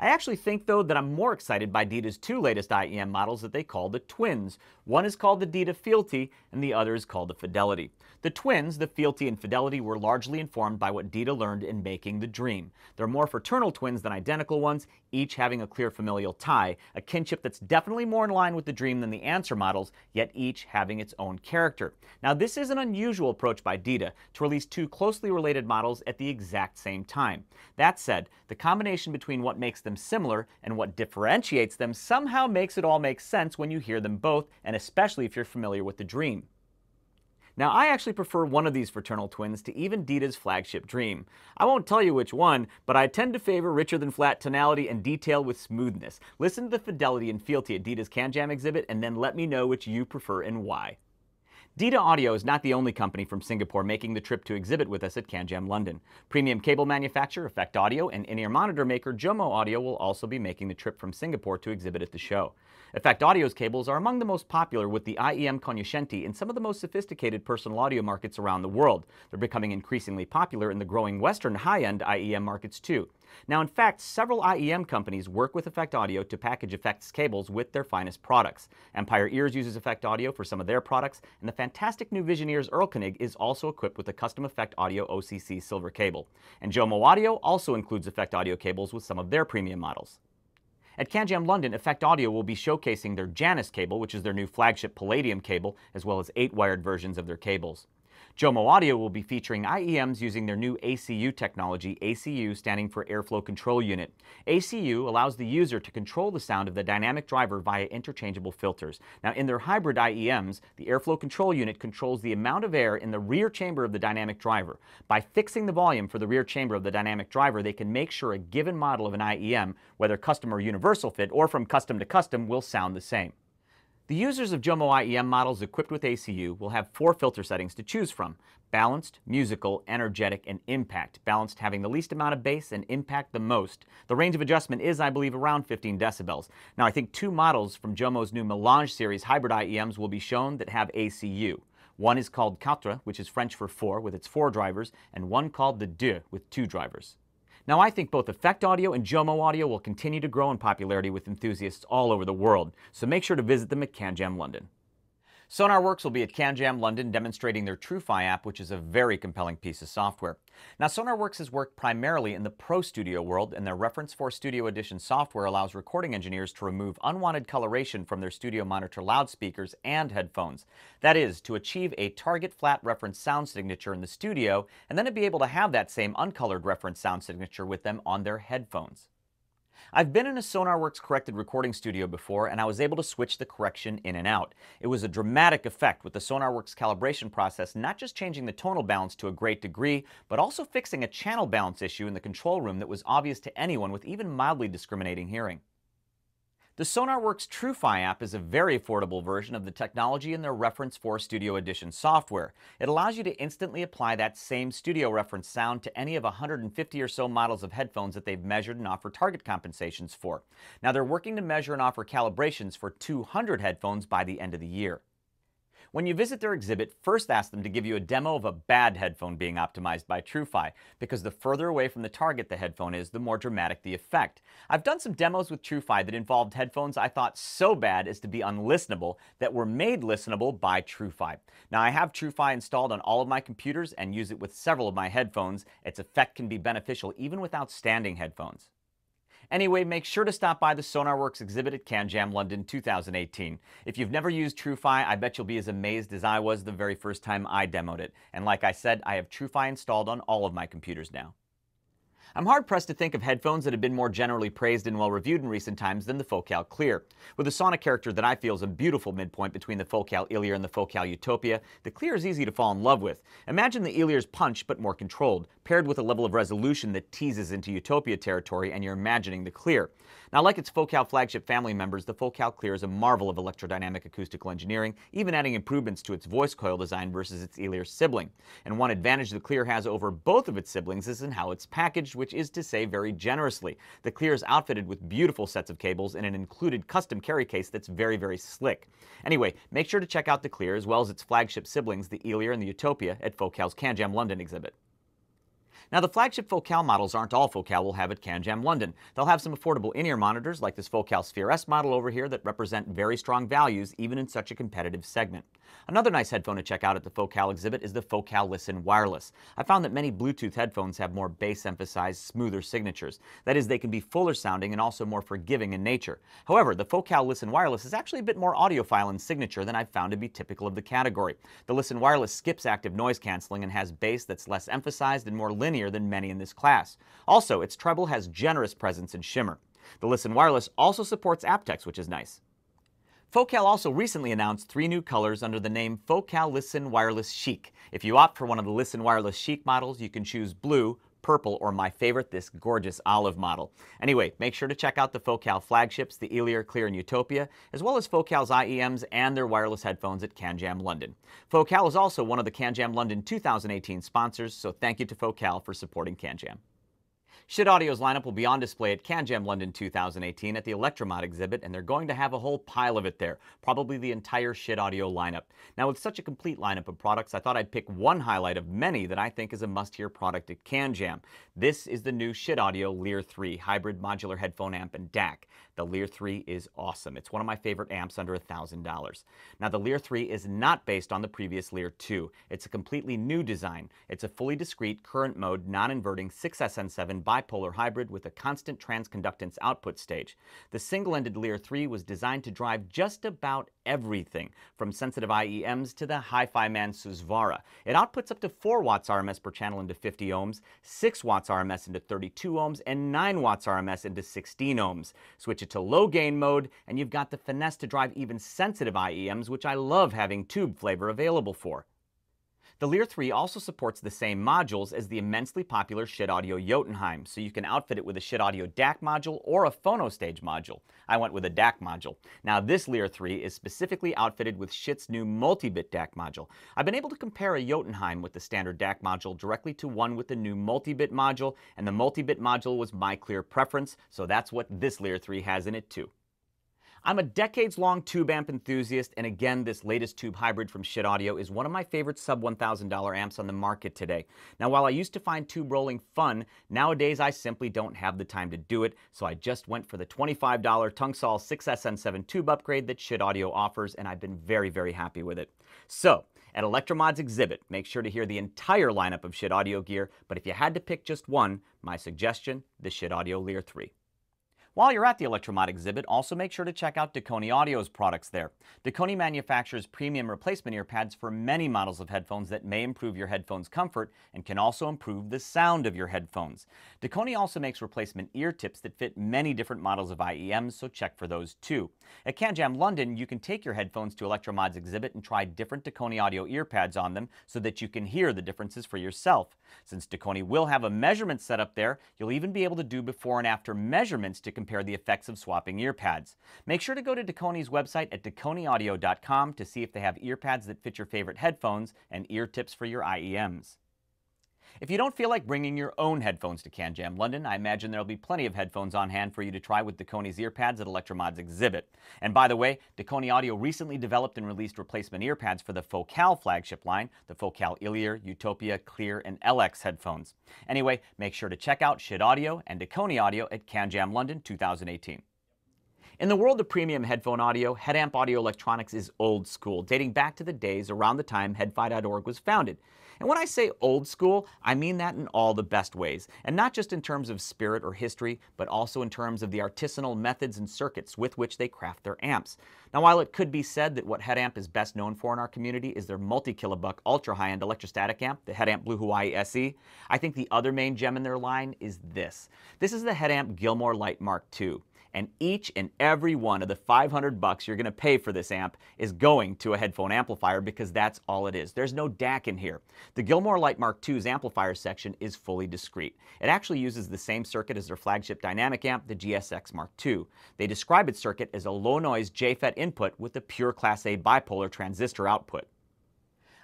I actually think, though, that I'm more excited by Dita's two latest IEM models that they call the Twins. One is called the Dita Fealty, and the other is called the Fidelity. The twins, the Fealty and Fidelity, were largely informed by what Dita learned in making the Dream. They're more fraternal twins than identical ones, each having a clear familial tie, a kinship that's definitely more in line with the Dream than the Answer models, yet each having its own character. Now, this is an unusual approach by Dita to release two closely related models at the exact same time. That said, the combination between what makes them them similar, and what differentiates them somehow makes it all make sense when you hear them both, and especially if you're familiar with the dream. Now, I actually prefer one of these fraternal twins to even Dita's flagship Dream. I won't tell you which one, but I tend to favor richer than flat tonality and detail with smoothness. Listen to the fidelity and fealty at Dita's CanJam exhibit, and then let me know which you prefer and why. Dita Audio is not the only company from Singapore making the trip to exhibit with us at CanJam London. Premium cable manufacturer Effect Audio and in-ear monitor maker Jomo Audio will also be making the trip from Singapore to exhibit at the show. Effect Audio's cables are among the most popular with the IEM Cognoscenti in some of the most sophisticated personal audio markets around the world. They're becoming increasingly popular in the growing Western high-end IEM markets too. Now, in fact, several IEM companies work with Effect Audio to package Effect's cables with their finest products. Empire Ears uses Effect Audio for some of their products, and the fantastic new Vision Visioneers Erlkönig is also equipped with a custom Effect Audio OCC silver cable. And Jomo Audio also includes Effect Audio cables with some of their premium models. At CanJam London, Effect Audio will be showcasing their Janus cable, which is their new flagship Palladium cable, as well as eight wired versions of their cables. Jomo Audio will be featuring IEMs using their new ACU technology, ACU standing for Airflow Control Unit. ACU allows the user to control the sound of the dynamic driver via interchangeable filters. Now, in their hybrid IEMs, the Airflow Control Unit controls the amount of air in the rear chamber of the dynamic driver. By fixing the volume for the rear chamber of the dynamic driver, they can make sure a given model of an IEM, whether custom or universal fit or from custom to custom, will sound the same. The users of Jomo IEM models equipped with ACU will have four filter settings to choose from. Balanced, musical, energetic, and impact. Balanced having the least amount of bass and impact the most. The range of adjustment is, I believe, around 15 decibels. Now, I think two models from Jomo's new Melange series hybrid IEMs will be shown that have ACU. One is called Quatre, which is French for four, with its four drivers, and one called the Deux, with two drivers. Now, I think both Effect Audio and Jomo Audio will continue to grow in popularity with enthusiasts all over the world, so make sure to visit them at CanJam London. SonarWorks will be at CanJam London demonstrating their TrueFi app, which is a very compelling piece of software. Now, SonarWorks has worked primarily in the Pro Studio world, and their Reference 4 Studio Edition software allows recording engineers to remove unwanted coloration from their studio monitor loudspeakers and headphones. That is, to achieve a target flat reference sound signature in the studio, and then to be able to have that same uncolored reference sound signature with them on their headphones. I've been in a SonarWorks corrected recording studio before, and I was able to switch the correction in and out. It was a dramatic effect with the SonarWorks calibration process not just changing the tonal balance to a great degree, but also fixing a channel balance issue in the control room that was obvious to anyone with even mildly discriminating hearing. The SonarWorks TrueFi app is a very affordable version of the technology in their Reference 4 Studio Edition software. It allows you to instantly apply that same studio reference sound to any of 150 or so models of headphones that they've measured and offer target compensations for. Now they're working to measure and offer calibrations for 200 headphones by the end of the year. When you visit their exhibit, first ask them to give you a demo of a bad headphone being optimized by TrueFi, because the further away from the target the headphone is, the more dramatic the effect. I've done some demos with TrueFi that involved headphones I thought so bad as to be unlistenable that were made listenable by TrueFi. Now, I have TrueFi installed on all of my computers and use it with several of my headphones. Its effect can be beneficial even without standing headphones. Anyway, make sure to stop by the SonarWorks exhibit at CanJam London 2018. If you've never used TrueFi, I bet you'll be as amazed as I was the very first time I demoed it. And like I said, I have TrueFi installed on all of my computers now. I'm hard pressed to think of headphones that have been more generally praised and well reviewed in recent times than the Focal Clear. With a sonic character that I feel is a beautiful midpoint between the Focal Elear and the Focal Utopia, the Clear is easy to fall in love with. Imagine the Elear's punch but more controlled, paired with a level of resolution that teases into Utopia territory and you're imagining the clear. Now, like its Focal flagship family members, the Focal Clear is a marvel of electrodynamic acoustical engineering, even adding improvements to its voice coil design versus its Elear sibling. And one advantage the Clear has over both of its siblings is in how it's packaged, which is to say very generously. The Clear is outfitted with beautiful sets of cables and an included custom carry case that's very, very slick. Anyway, make sure to check out the Clear as well as its flagship siblings, the Elear and the Utopia, at Focal's CanJam London exhibit. Now, the flagship Focal models aren't all Focal will have at CanJam London. They'll have some affordable in-ear monitors like this Focal Sphere S model over here that represent very strong values even in such a competitive segment. Another nice headphone to check out at the Focal exhibit is the Focal Listen Wireless. I found that many Bluetooth headphones have more bass-emphasized, smoother signatures. That is, they can be fuller sounding and also more forgiving in nature. However, the Focal Listen Wireless is actually a bit more audiophile in signature than I've found to be typical of the category. The Listen Wireless skips active noise canceling and has bass that's less emphasized and more linear than many in this class. Also, its treble has generous presence and shimmer. The Listen Wireless also supports aptX, which is nice. Focal also recently announced three new colors under the name Focal Listen Wireless Chic. If you opt for one of the Listen Wireless Chic models, you can choose blue, purple, or my favorite, this gorgeous olive model. Anyway, make sure to check out the Focal flagships, the Elear, Clear, and Utopia, as well as Focal's IEMs and their wireless headphones at CanJam London. Focal is also one of the CanJam London 2018 sponsors, so thank you to Focal for supporting CanJam. Schiit Audio's lineup will be on display at CanJam London 2018 at the Electromod exhibit, and they're going to have a whole pile of it there, probably the entire Schiit Audio lineup. Now, with such a complete lineup of products, I thought I'd pick one highlight of many that I think is a must-hear product at CanJam. This is the new Schiit Audio Lyr 3 hybrid modular headphone amp and DAC. The Lyr 3 is awesome. It's one of my favorite amps under $1,000. Now, the Lyr 3 is not based on the previous Lyr 2. It's a completely new design. It's a fully discrete, current mode, non-inverting 6SN7 bipolar hybrid with a constant transconductance output stage. The single-ended Lyr 3 was designed to drive just about everything, from sensitive IEMs to the HiFiMAN Susvara. It outputs up to 4 watts RMS per channel into 50 ohms, 6 watts RMS into 32 ohms, and 9 watts RMS into 16 ohms. Switch it to low gain mode, and you've got the finesse to drive even sensitive IEMs, which I love having tube flavor available for. The Lyr 3 also supports the same modules as the immensely popular Schiit Audio Jotunheim, so you can outfit it with a Schiit Audio DAC module or a PhonoStage module. I went with a DAC module. Now this Lyr 3 is specifically outfitted with Schiit's new multi-bit DAC module. I've been able to compare a Jotunheim with the standard DAC module directly to one with the new multi-bit module, and the multi-bit module was my clear preference, so that's what this Lyr 3 has in it too. I'm a decades-long tube amp enthusiast, and again, this latest tube hybrid from Schiit Audio is one of my favorite sub $1,000 amps on the market today. Now, while I used to find tube rolling fun, nowadays I simply don't have the time to do it, so I just went for the $25 Tungsol 6SN7 tube upgrade that Schiit Audio offers, and I've been very, very happy with it. So, at Electromod's exhibit, make sure to hear the entire lineup of Schiit Audio gear, but if you had to pick just one, my suggestion, the Schiit Audio Lyr 3. While you're at the Electromod exhibit, also make sure to check out Dekoni Audio's products there. Dekoni manufactures premium replacement ear pads for many models of headphones that may improve your headphones' comfort and can also improve the sound of your headphones. Dekoni also makes replacement ear tips that fit many different models of IEMs, so check for those too. At CanJam London, you can take your headphones to Electromod's exhibit and try different Dekoni Audio ear pads on them so that you can hear the differences for yourself. Since Dekoni will have a measurement set up there, you'll even be able to do before and after measurements to compare the effects of swapping earpads. Make sure to go to Dekoni's website at dekoniaudio.com to see if they have earpads that fit your favorite headphones and ear tips for your IEMs. If you don't feel like bringing your own headphones to CanJam London, I imagine there'll be plenty of headphones on hand for you to try with Dekoni's earpads at Electromod's exhibit. And by the way, Dekoni Audio recently developed and released replacement earpads for the Focal flagship line, the Focal Elear, Utopia, Clear, and LX headphones. Anyway, make sure to check out Schiit Audio and Dekoni Audio at CanJam London 2018. In the world of premium headphone audio, Headamp Audio Electronics is old school, dating back to the days around the time Headfi.org was founded. And when I say old school, I mean that in all the best ways, and not just in terms of spirit or history, but also in terms of the artisanal methods and circuits with which they craft their amps. Now, while it could be said that what Headamp is best known for in our community is their multi-kilobuck ultra high-end electrostatic amp, the Headamp Blue Hawaii SE, I think the other main gem in their line is this. This is the Headamp Gilmore Lite Mark II. And each and every one of the 500 bucks you're going to pay for this amp is going to a headphone amplifier because that's all it is. There's no DAC in here. The Gilmore Lite Mark II's amplifier section is fully discrete. It actually uses the same circuit as their flagship dynamic amp, the GSX Mark II. They describe its circuit as a low-noise JFET input with a pure Class A bipolar transistor output.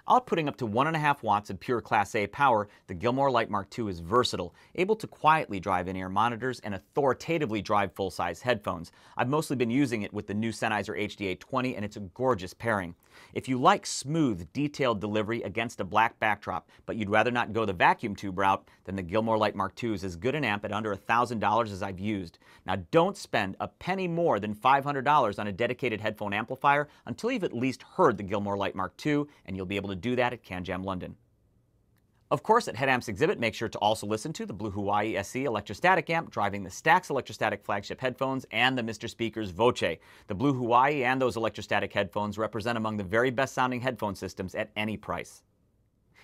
Outputting up to 1.5 watts of pure Class A power, the Gilmore Lite Mark II is versatile, able to quietly drive in-ear monitors and authoritatively drive full-size headphones. I've mostly been using it with the new Sennheiser HD820 and it's a gorgeous pairing. If you like smooth, detailed delivery against a black backdrop, but you'd rather not go the vacuum tube route, then the Gilmore Lite Mark II is as good an amp at under $1,000 as I've used. Now don't spend a penny more than $500 on a dedicated headphone amplifier until you've at least heard the Gilmore Lite Mark II, and you'll be able to do that at CanJam London. Of course, at HeadAmp's exhibit, make sure to also listen to the Blue Hawaii SE electrostatic amp driving the Stax electrostatic flagship headphones and the MrSpeakers Voce. The Blue Hawaii and those electrostatic headphones represent among the very best sounding headphone systems at any price.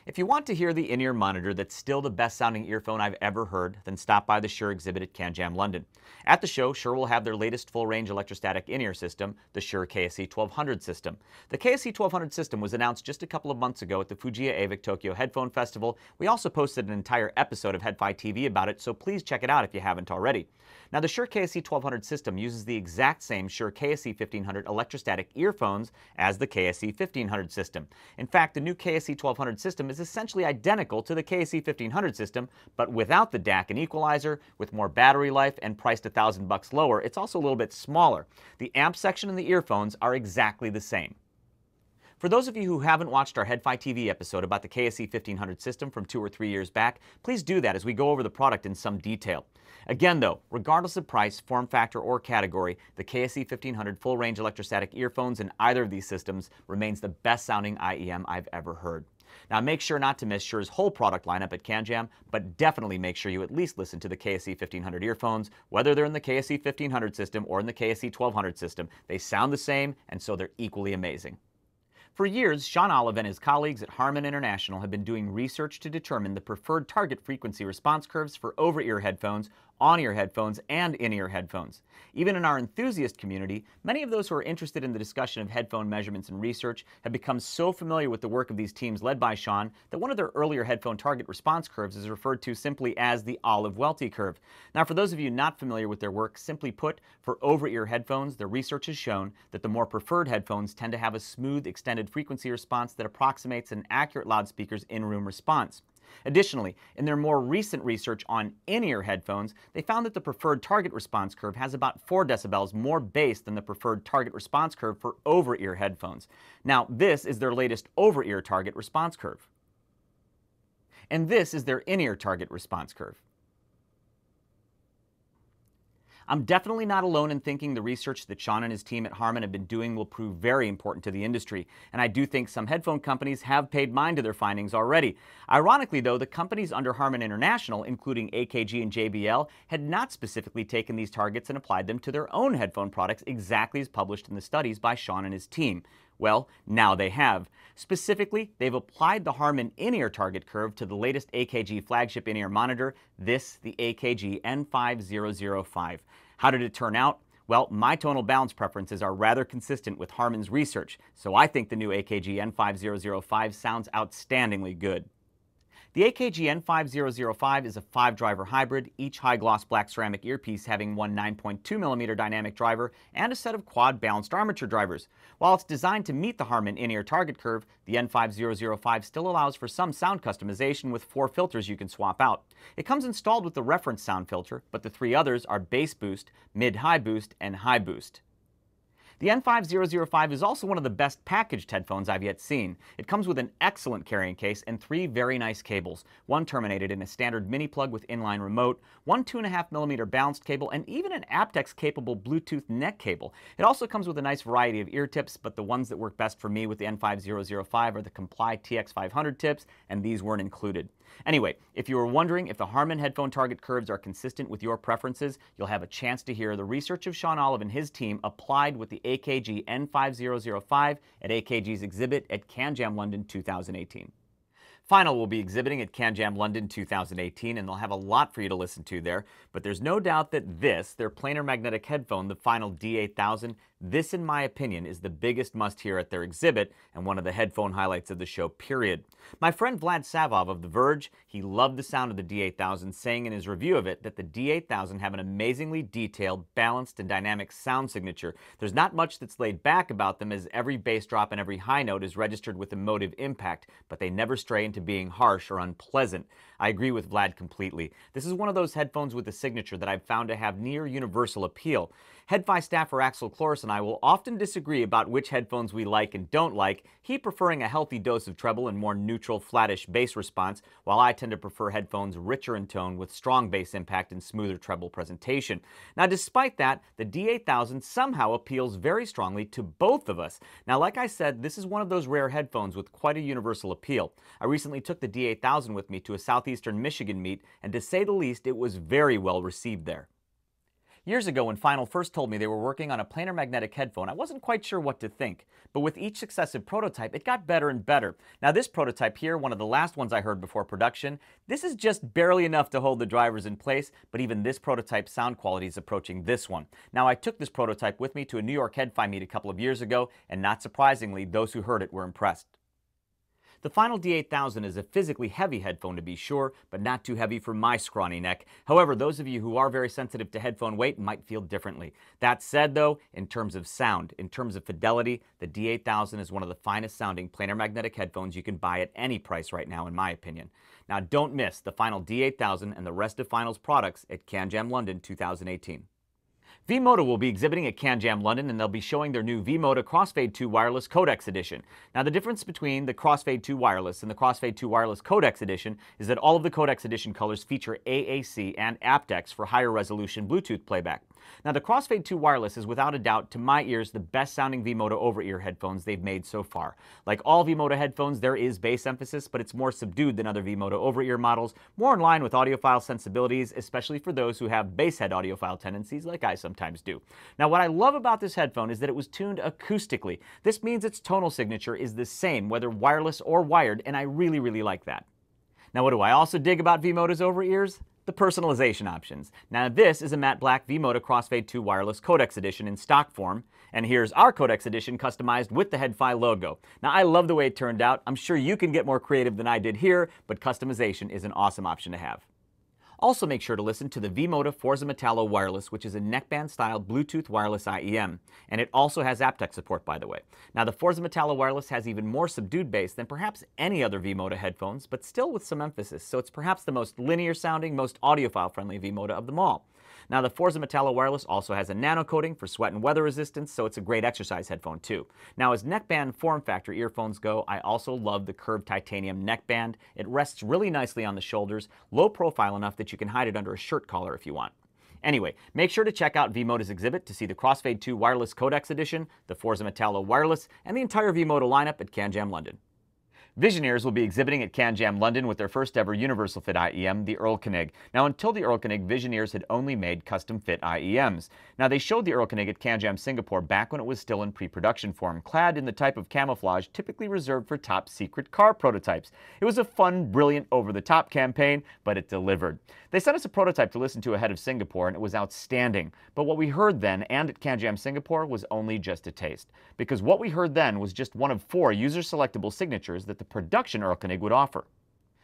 If you want to hear the in-ear monitor that's still the best sounding earphone I've ever heard, then stop by the Shure exhibit at CanJam London. At the show, Shure will have their latest full-range electrostatic in-ear system, the Shure KSE 1200 system. The KSE 1200 system was announced just a couple of months ago at the Fujiya AVIC Tokyo Headphone Festival. We also posted an entire episode of HeadFi TV about it, so please check it out if you haven't already. Now, the Shure KSE 1200 system uses the exact same Shure KSE 1500 electrostatic earphones as the KSE 1500 system. In fact, the new KSE 1200 system is essentially identical to the KSE 1500 system, but without the DAC and equalizer, with more battery life and priced a thousand bucks lower, it's also a little bit smaller. The amp section and the earphones are exactly the same. For those of you who haven't watched our HeadFi TV episode about the KSE 1500 system from two or three years back, please do that as we go over the product in some detail. Again though, regardless of price, form factor, or category, the KSE 1500 full-range electrostatic earphones in either of these systems remains the best sounding IEM I've ever heard. Now make sure not to miss Shure's whole product lineup at CanJam, but definitely make sure you at least listen to the KSE 1500 earphones, whether they're in the KSE 1500 system or in the KSE 1200 system. They sound the same, and so they're equally amazing. For years, Sean Olive and his colleagues at Harman International have been doing research to determine the preferred target frequency response curves for over-ear headphones on-ear headphones, and in-ear headphones. Even in our enthusiast community, many of those who are interested in the discussion of headphone measurements and research have become so familiar with the work of these teams led by Sean that one of their earlier headphone target response curves is referred to simply as the Olive-Welty curve. Now, for those of you not familiar with their work, simply put, for over-ear headphones, the research has shown that the more preferred headphones tend to have a smooth extended frequency response that approximates an accurate loudspeaker's in-room response. Additionally, in their more recent research on in-ear headphones, they found that the preferred target response curve has about 4 decibels more bass than the preferred target response curve for over-ear headphones. Now, this is their latest over-ear target response curve. And this is their in-ear target response curve. I'm definitely not alone in thinking the research that Sean and his team at Harman have been doing will prove very important to the industry, and I do think some headphone companies have paid mind to their findings already. Ironically, though, the companies under Harman International, including AKG and JBL, had not specifically taken these targets and applied them to their own headphone products exactly as published in the studies by Sean and his team. Well, now they have. Specifically, they've applied the Harman in-ear target curve to the latest AKG flagship in-ear monitor, this, the AKG N5005. How did it turn out? Well, my tonal balance preferences are rather consistent with Harman's research, so I think the new AKG N5005 sounds outstandingly good. The AKG N5005 is a five-driver hybrid, each high-gloss black ceramic earpiece having one 9.2mm dynamic driver and a set of quad balanced armature drivers. While it's designed to meet the Harman in-ear target curve, the N5005 still allows for some sound customization with four filters you can swap out. It comes installed with the reference sound filter, but the three others are bass boost, mid-high boost, and high boost. The N5005 is also one of the best packaged headphones I've yet seen. It comes with an excellent carrying case and three very nice cables, one terminated in a standard mini plug with inline remote, one 2.5mm balanced cable, and even an aptX-capable Bluetooth neck cable. It also comes with a nice variety of ear tips, but the ones that work best for me with the N5005 are the Comply TX500 tips, and these weren't included. Anyway, if you were wondering if the Harman headphone target curves are consistent with your preferences, you'll have a chance to hear the research of Sean Olive and his team applied with the AKG N5005 at AKG's exhibit at CanJam London 2018. Final will be exhibiting at CanJam London 2018, and they'll have a lot for you to listen to there. But there's no doubt that this, their planar magnetic headphone, the Final D8000, this, in my opinion, is the biggest must hear at their exhibit and one of the headphone highlights of the show, period. My friend Vlad Savov of The Verge, he loved the sound of the D8000, saying in his review of it that the D8000 have an amazingly detailed, balanced, and dynamic sound signature. There's not much that's laid back about them as every bass drop and every high note is registered with emotive impact, but they never stray into being harsh or unpleasant. I agree with Vlad completely. This is one of those headphones with a signature that I've found to have near universal appeal. HeadFi staffer Axel Cloris and I will often disagree about which headphones we like and don't like, he preferring a healthy dose of treble and more neutral, flattish bass response, while I tend to prefer headphones richer in tone with strong bass impact and smoother treble presentation. Now, despite that, the D8000 somehow appeals very strongly to both of us. Now, like I said, this is one of those rare headphones with quite a universal appeal. I recently took the D8000 with me to a Southeastern Michigan meet, and to say the least, it was very well received there. Years ago, when Final first told me they were working on a planar magnetic headphone, I wasn't quite sure what to think. But with each successive prototype, it got better and better. Now, this prototype here, one of the last ones I heard before production, this is just barely enough to hold the drivers in place, but even this prototype sound quality is approaching this one. Now, I took this prototype with me to a New York HeadFi meet a couple of years ago, and not surprisingly, those who heard it were impressed. The Final D8000 is a physically heavy headphone to be sure, but not too heavy for my scrawny neck. However, those of you who are very sensitive to headphone weight might feel differently. That said though, in terms of sound, in terms of fidelity, the D8000 is one of the finest sounding planar magnetic headphones you can buy at any price right now in my opinion. Now don't miss the Final D8000 and the rest of Final's products at CanJam London 2018. V-Moda will be exhibiting at CanJam London and they'll be showing their new V-Moda Crossfade 2 Wireless Codex Edition. Now the difference between the Crossfade 2 Wireless and the Crossfade 2 Wireless Codex Edition is that all of the Codex Edition colors feature AAC and aptX for higher resolution Bluetooth playback. Now, the Crossfade 2 Wireless is without a doubt, to my ears, the best sounding V-Moda over-ear headphones they've made so far. Like all V-Moda headphones, there is bass emphasis, but it's more subdued than other V-Moda over-ear models, more in line with audiophile sensibilities, especially for those who have bass head audiophile tendencies like I sometimes do. Now, what I love about this headphone is that it was tuned acoustically. This means its tonal signature is the same, whether wireless or wired, and I really, really like that. Now, what do I also dig about V-Moda's over-ears? The personalization options. Now this is a matte black V-Moda Crossfade 2 Wireless Codex Edition in stock form, and here's our Codex Edition customized with the HeadFi logo. Now I love the way it turned out. I'm sure you can get more creative than I did here, but customization is an awesome option to have. Also make sure to listen to the V-Moda Forza Metallo Wireless, which is a neckband-style Bluetooth wireless IEM. And it also has aptX support, by the way. Now, the Forza Metallo Wireless has even more subdued bass than perhaps any other V-Moda headphones, but still with some emphasis, so it's perhaps the most linear-sounding, most audiophile-friendly V-Moda of them all. Now, the Forza Metallo Wireless also has a nano coating for sweat and weather resistance, so it's a great exercise headphone too. Now, as neckband form factor earphones go, I also love the curved titanium neckband. It rests really nicely on the shoulders, low profile enough that you can hide it under a shirt collar if you want. Anyway, make sure to check out V-Moda's exhibit to see the Crossfade 2 Wireless Codex Edition, the Forza Metallo Wireless, and the entire V-Moda lineup at CanJam London. Vision Ears will be exhibiting at CanJam London with their first ever universal fit IEM, the Earl Erlkönig. Now, until the Earl Erlkönig, Vision Ears had only made custom fit IEMs. Now, they showed the Earl Erlkönig at CanJam Singapore back when it was still in pre-production form, clad in the type of camouflage typically reserved for top secret car prototypes. It was a fun, brilliant, over-the-top campaign, but it delivered. They sent us a prototype to listen to ahead of Singapore, and it was outstanding. But what we heard then and at CanJam Singapore was only just a taste. Because what we heard then was just one of four user-selectable signatures that the production Erlkönig would offer.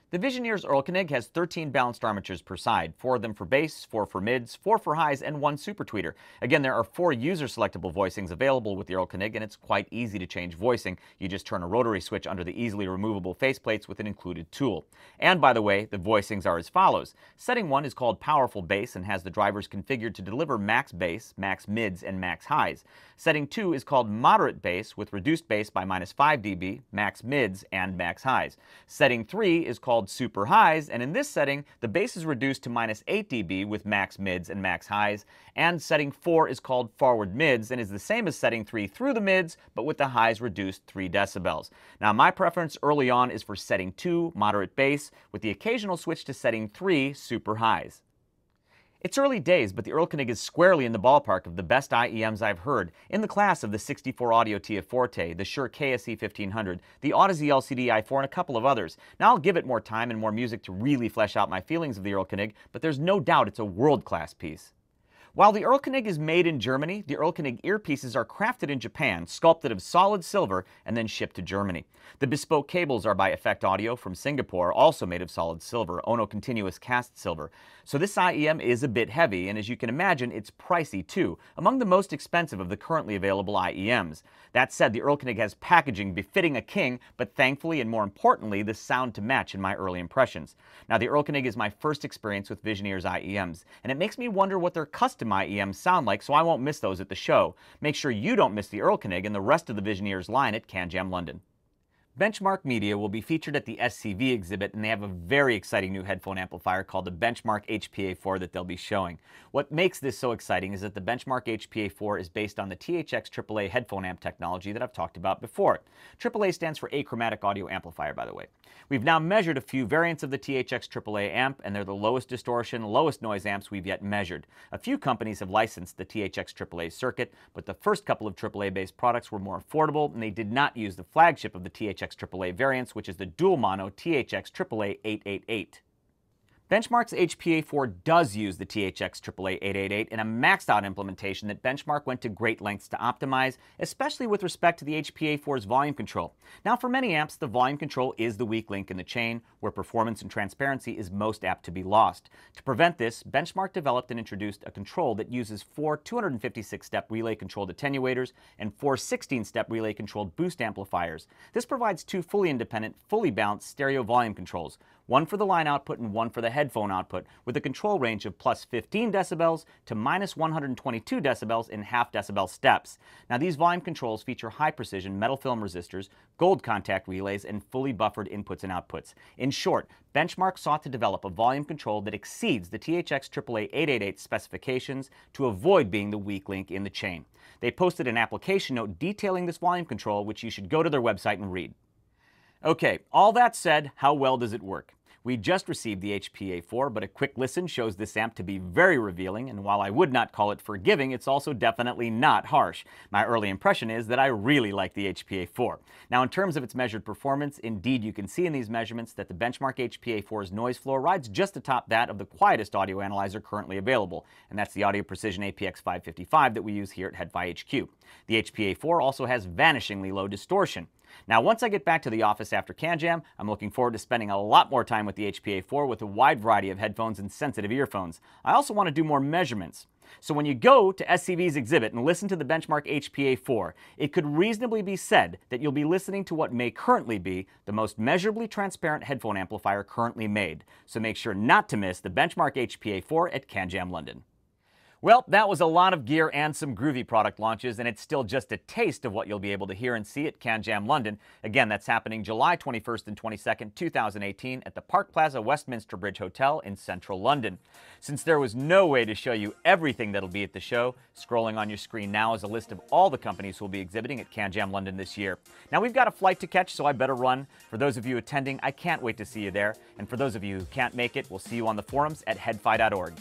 The Vision Ears Erlkönig has 13 balanced armatures per side, 4 of them for bass, 4 for mids, 4 for highs, and 1 super tweeter. Again, there are 4 user-selectable voicings available with the Erlkönig, and it's quite easy to change voicing. You just turn a rotary switch under the easily removable faceplates with an included tool. And by the way, the voicings are as follows. Setting 1 is called Powerful Bass and has the drivers configured to deliver max bass, max mids, and max highs. Setting 2 is called Moderate Bass with reduced bass by minus 5 dB, max mids, and max highs. Setting 3 is called super highs, and in this setting, the bass is reduced to minus 8 dB with max mids and max highs, and setting 4 is called forward mids and is the same as setting 3 through the mids, but with the highs reduced 3 decibels. Now, my preference early on is for setting 2, moderate bass, with the occasional switch to setting 3, super highs. It's early days, but the Erlkönig is squarely in the ballpark of the best IEMs I've heard, in the class of the 64 Audio tia Fourté, the Shure KSE 1500, the Audeze LCD i4, and a couple of others. Now, I'll give it more time and more music to really flesh out my feelings of the Erlkönig, but there's no doubt it's a world-class piece. While the Erlkönig is made in Germany, the Erlkönig earpieces are crafted in Japan, sculpted of solid silver, and then shipped to Germany. The bespoke cables are by Effect Audio from Singapore, also made of solid silver, Ohno continuous cast silver. So this IEM is a bit heavy, and as you can imagine, it's pricey too, among the most expensive of the currently available IEMs. That said, the Erlkönig has packaging befitting a king, but thankfully and more importantly, the sound to match in my early impressions. Now, the Erlkönig is my first experience with Vision Ear's IEMs, and it makes me wonder what their custom IEMs sound like, so I won't miss those at the show. Make sure you don't miss the Erlkönig and the rest of the Vision Ears line at CanJam London. Benchmark Media will be featured at the SCV exhibit, and they have a very exciting new headphone amplifier called the Benchmark HPA4 that they'll be showing. What makes this so exciting is that the Benchmark HPA4 is based on the THX AAA headphone amp technology that I've talked about before. AAA stands for Achromatic Audio Amplifier, by the way. We've now measured a few variants of the THX AAA amp, and they're the lowest distortion, lowest noise amps we've yet measured. A few companies have licensed the THX AAA circuit, but the first couple of AAA-based products were more affordable, and they did not use the flagship of the THX THX AAA variants, which is the dual mono THX AAA 888. Benchmark's HPA4 does use the THX AAA 888 in a maxed out implementation that Benchmark went to great lengths to optimize, especially with respect to the HPA4's volume control. Now, for many amps, the volume control is the weak link in the chain, where performance and transparency is most apt to be lost. To prevent this, Benchmark developed and introduced a control that uses four 256 step relay controlled attenuators and four 16 step relay controlled boost amplifiers. This provides two fully independent, fully balanced stereo volume controls one for the line output and one for the headphone output, with a control range of plus 15 decibels to minus 122 decibels in half decibel steps. Now, these volume controls feature high precision metal film resistors, gold contact relays, and fully buffered inputs and outputs. In short, Benchmark sought to develop a volume control that exceeds the THX AAA 888 specifications to avoid being the weak link in the chain. They posted an application note detailing this volume control, which you should go to their website and read. Okay, all that said, how well does it work? We just received the HPA4, but a quick listen shows this amp to be very revealing, and while I would not call it forgiving, it's also definitely not harsh. My early impression is that I really like the HPA4. Now, in terms of its measured performance, indeed you can see in these measurements that the benchmark HPA4's noise floor rides just atop that of the quietest audio analyzer currently available, and that's the Audio Precision APX 555 that we use here at HeadFi HQ. The HPA4 also has vanishingly low distortion. Now, once I get back to the office after CanJam, I'm looking forward to spending a lot more time with the HPA4 with a wide variety of headphones and sensitive earphones. I also want to do more measurements. So when you go to SCV's exhibit and listen to the benchmark HPA4, it could reasonably be said that you'll be listening to what may currently be the most measurably transparent headphone amplifier currently made. So make sure not to miss the benchmark HPA4 at CanJam London. Well, that was a lot of gear and some groovy product launches, and it's still just a taste of what you'll be able to hear and see at CanJam London. Again, that's happening July 21st and 22nd, 2018 at the Park Plaza Westminster Bridge Hotel in central London. Since there was no way to show you everything that'll be at the show, scrolling on your screen now is a list of all the companies who will be exhibiting at CanJam London this year. Now, we've got a flight to catch, so I better run. For those of you attending, I can't wait to see you there. And for those of you who can't make it, we'll see you on the forums at headfi.org.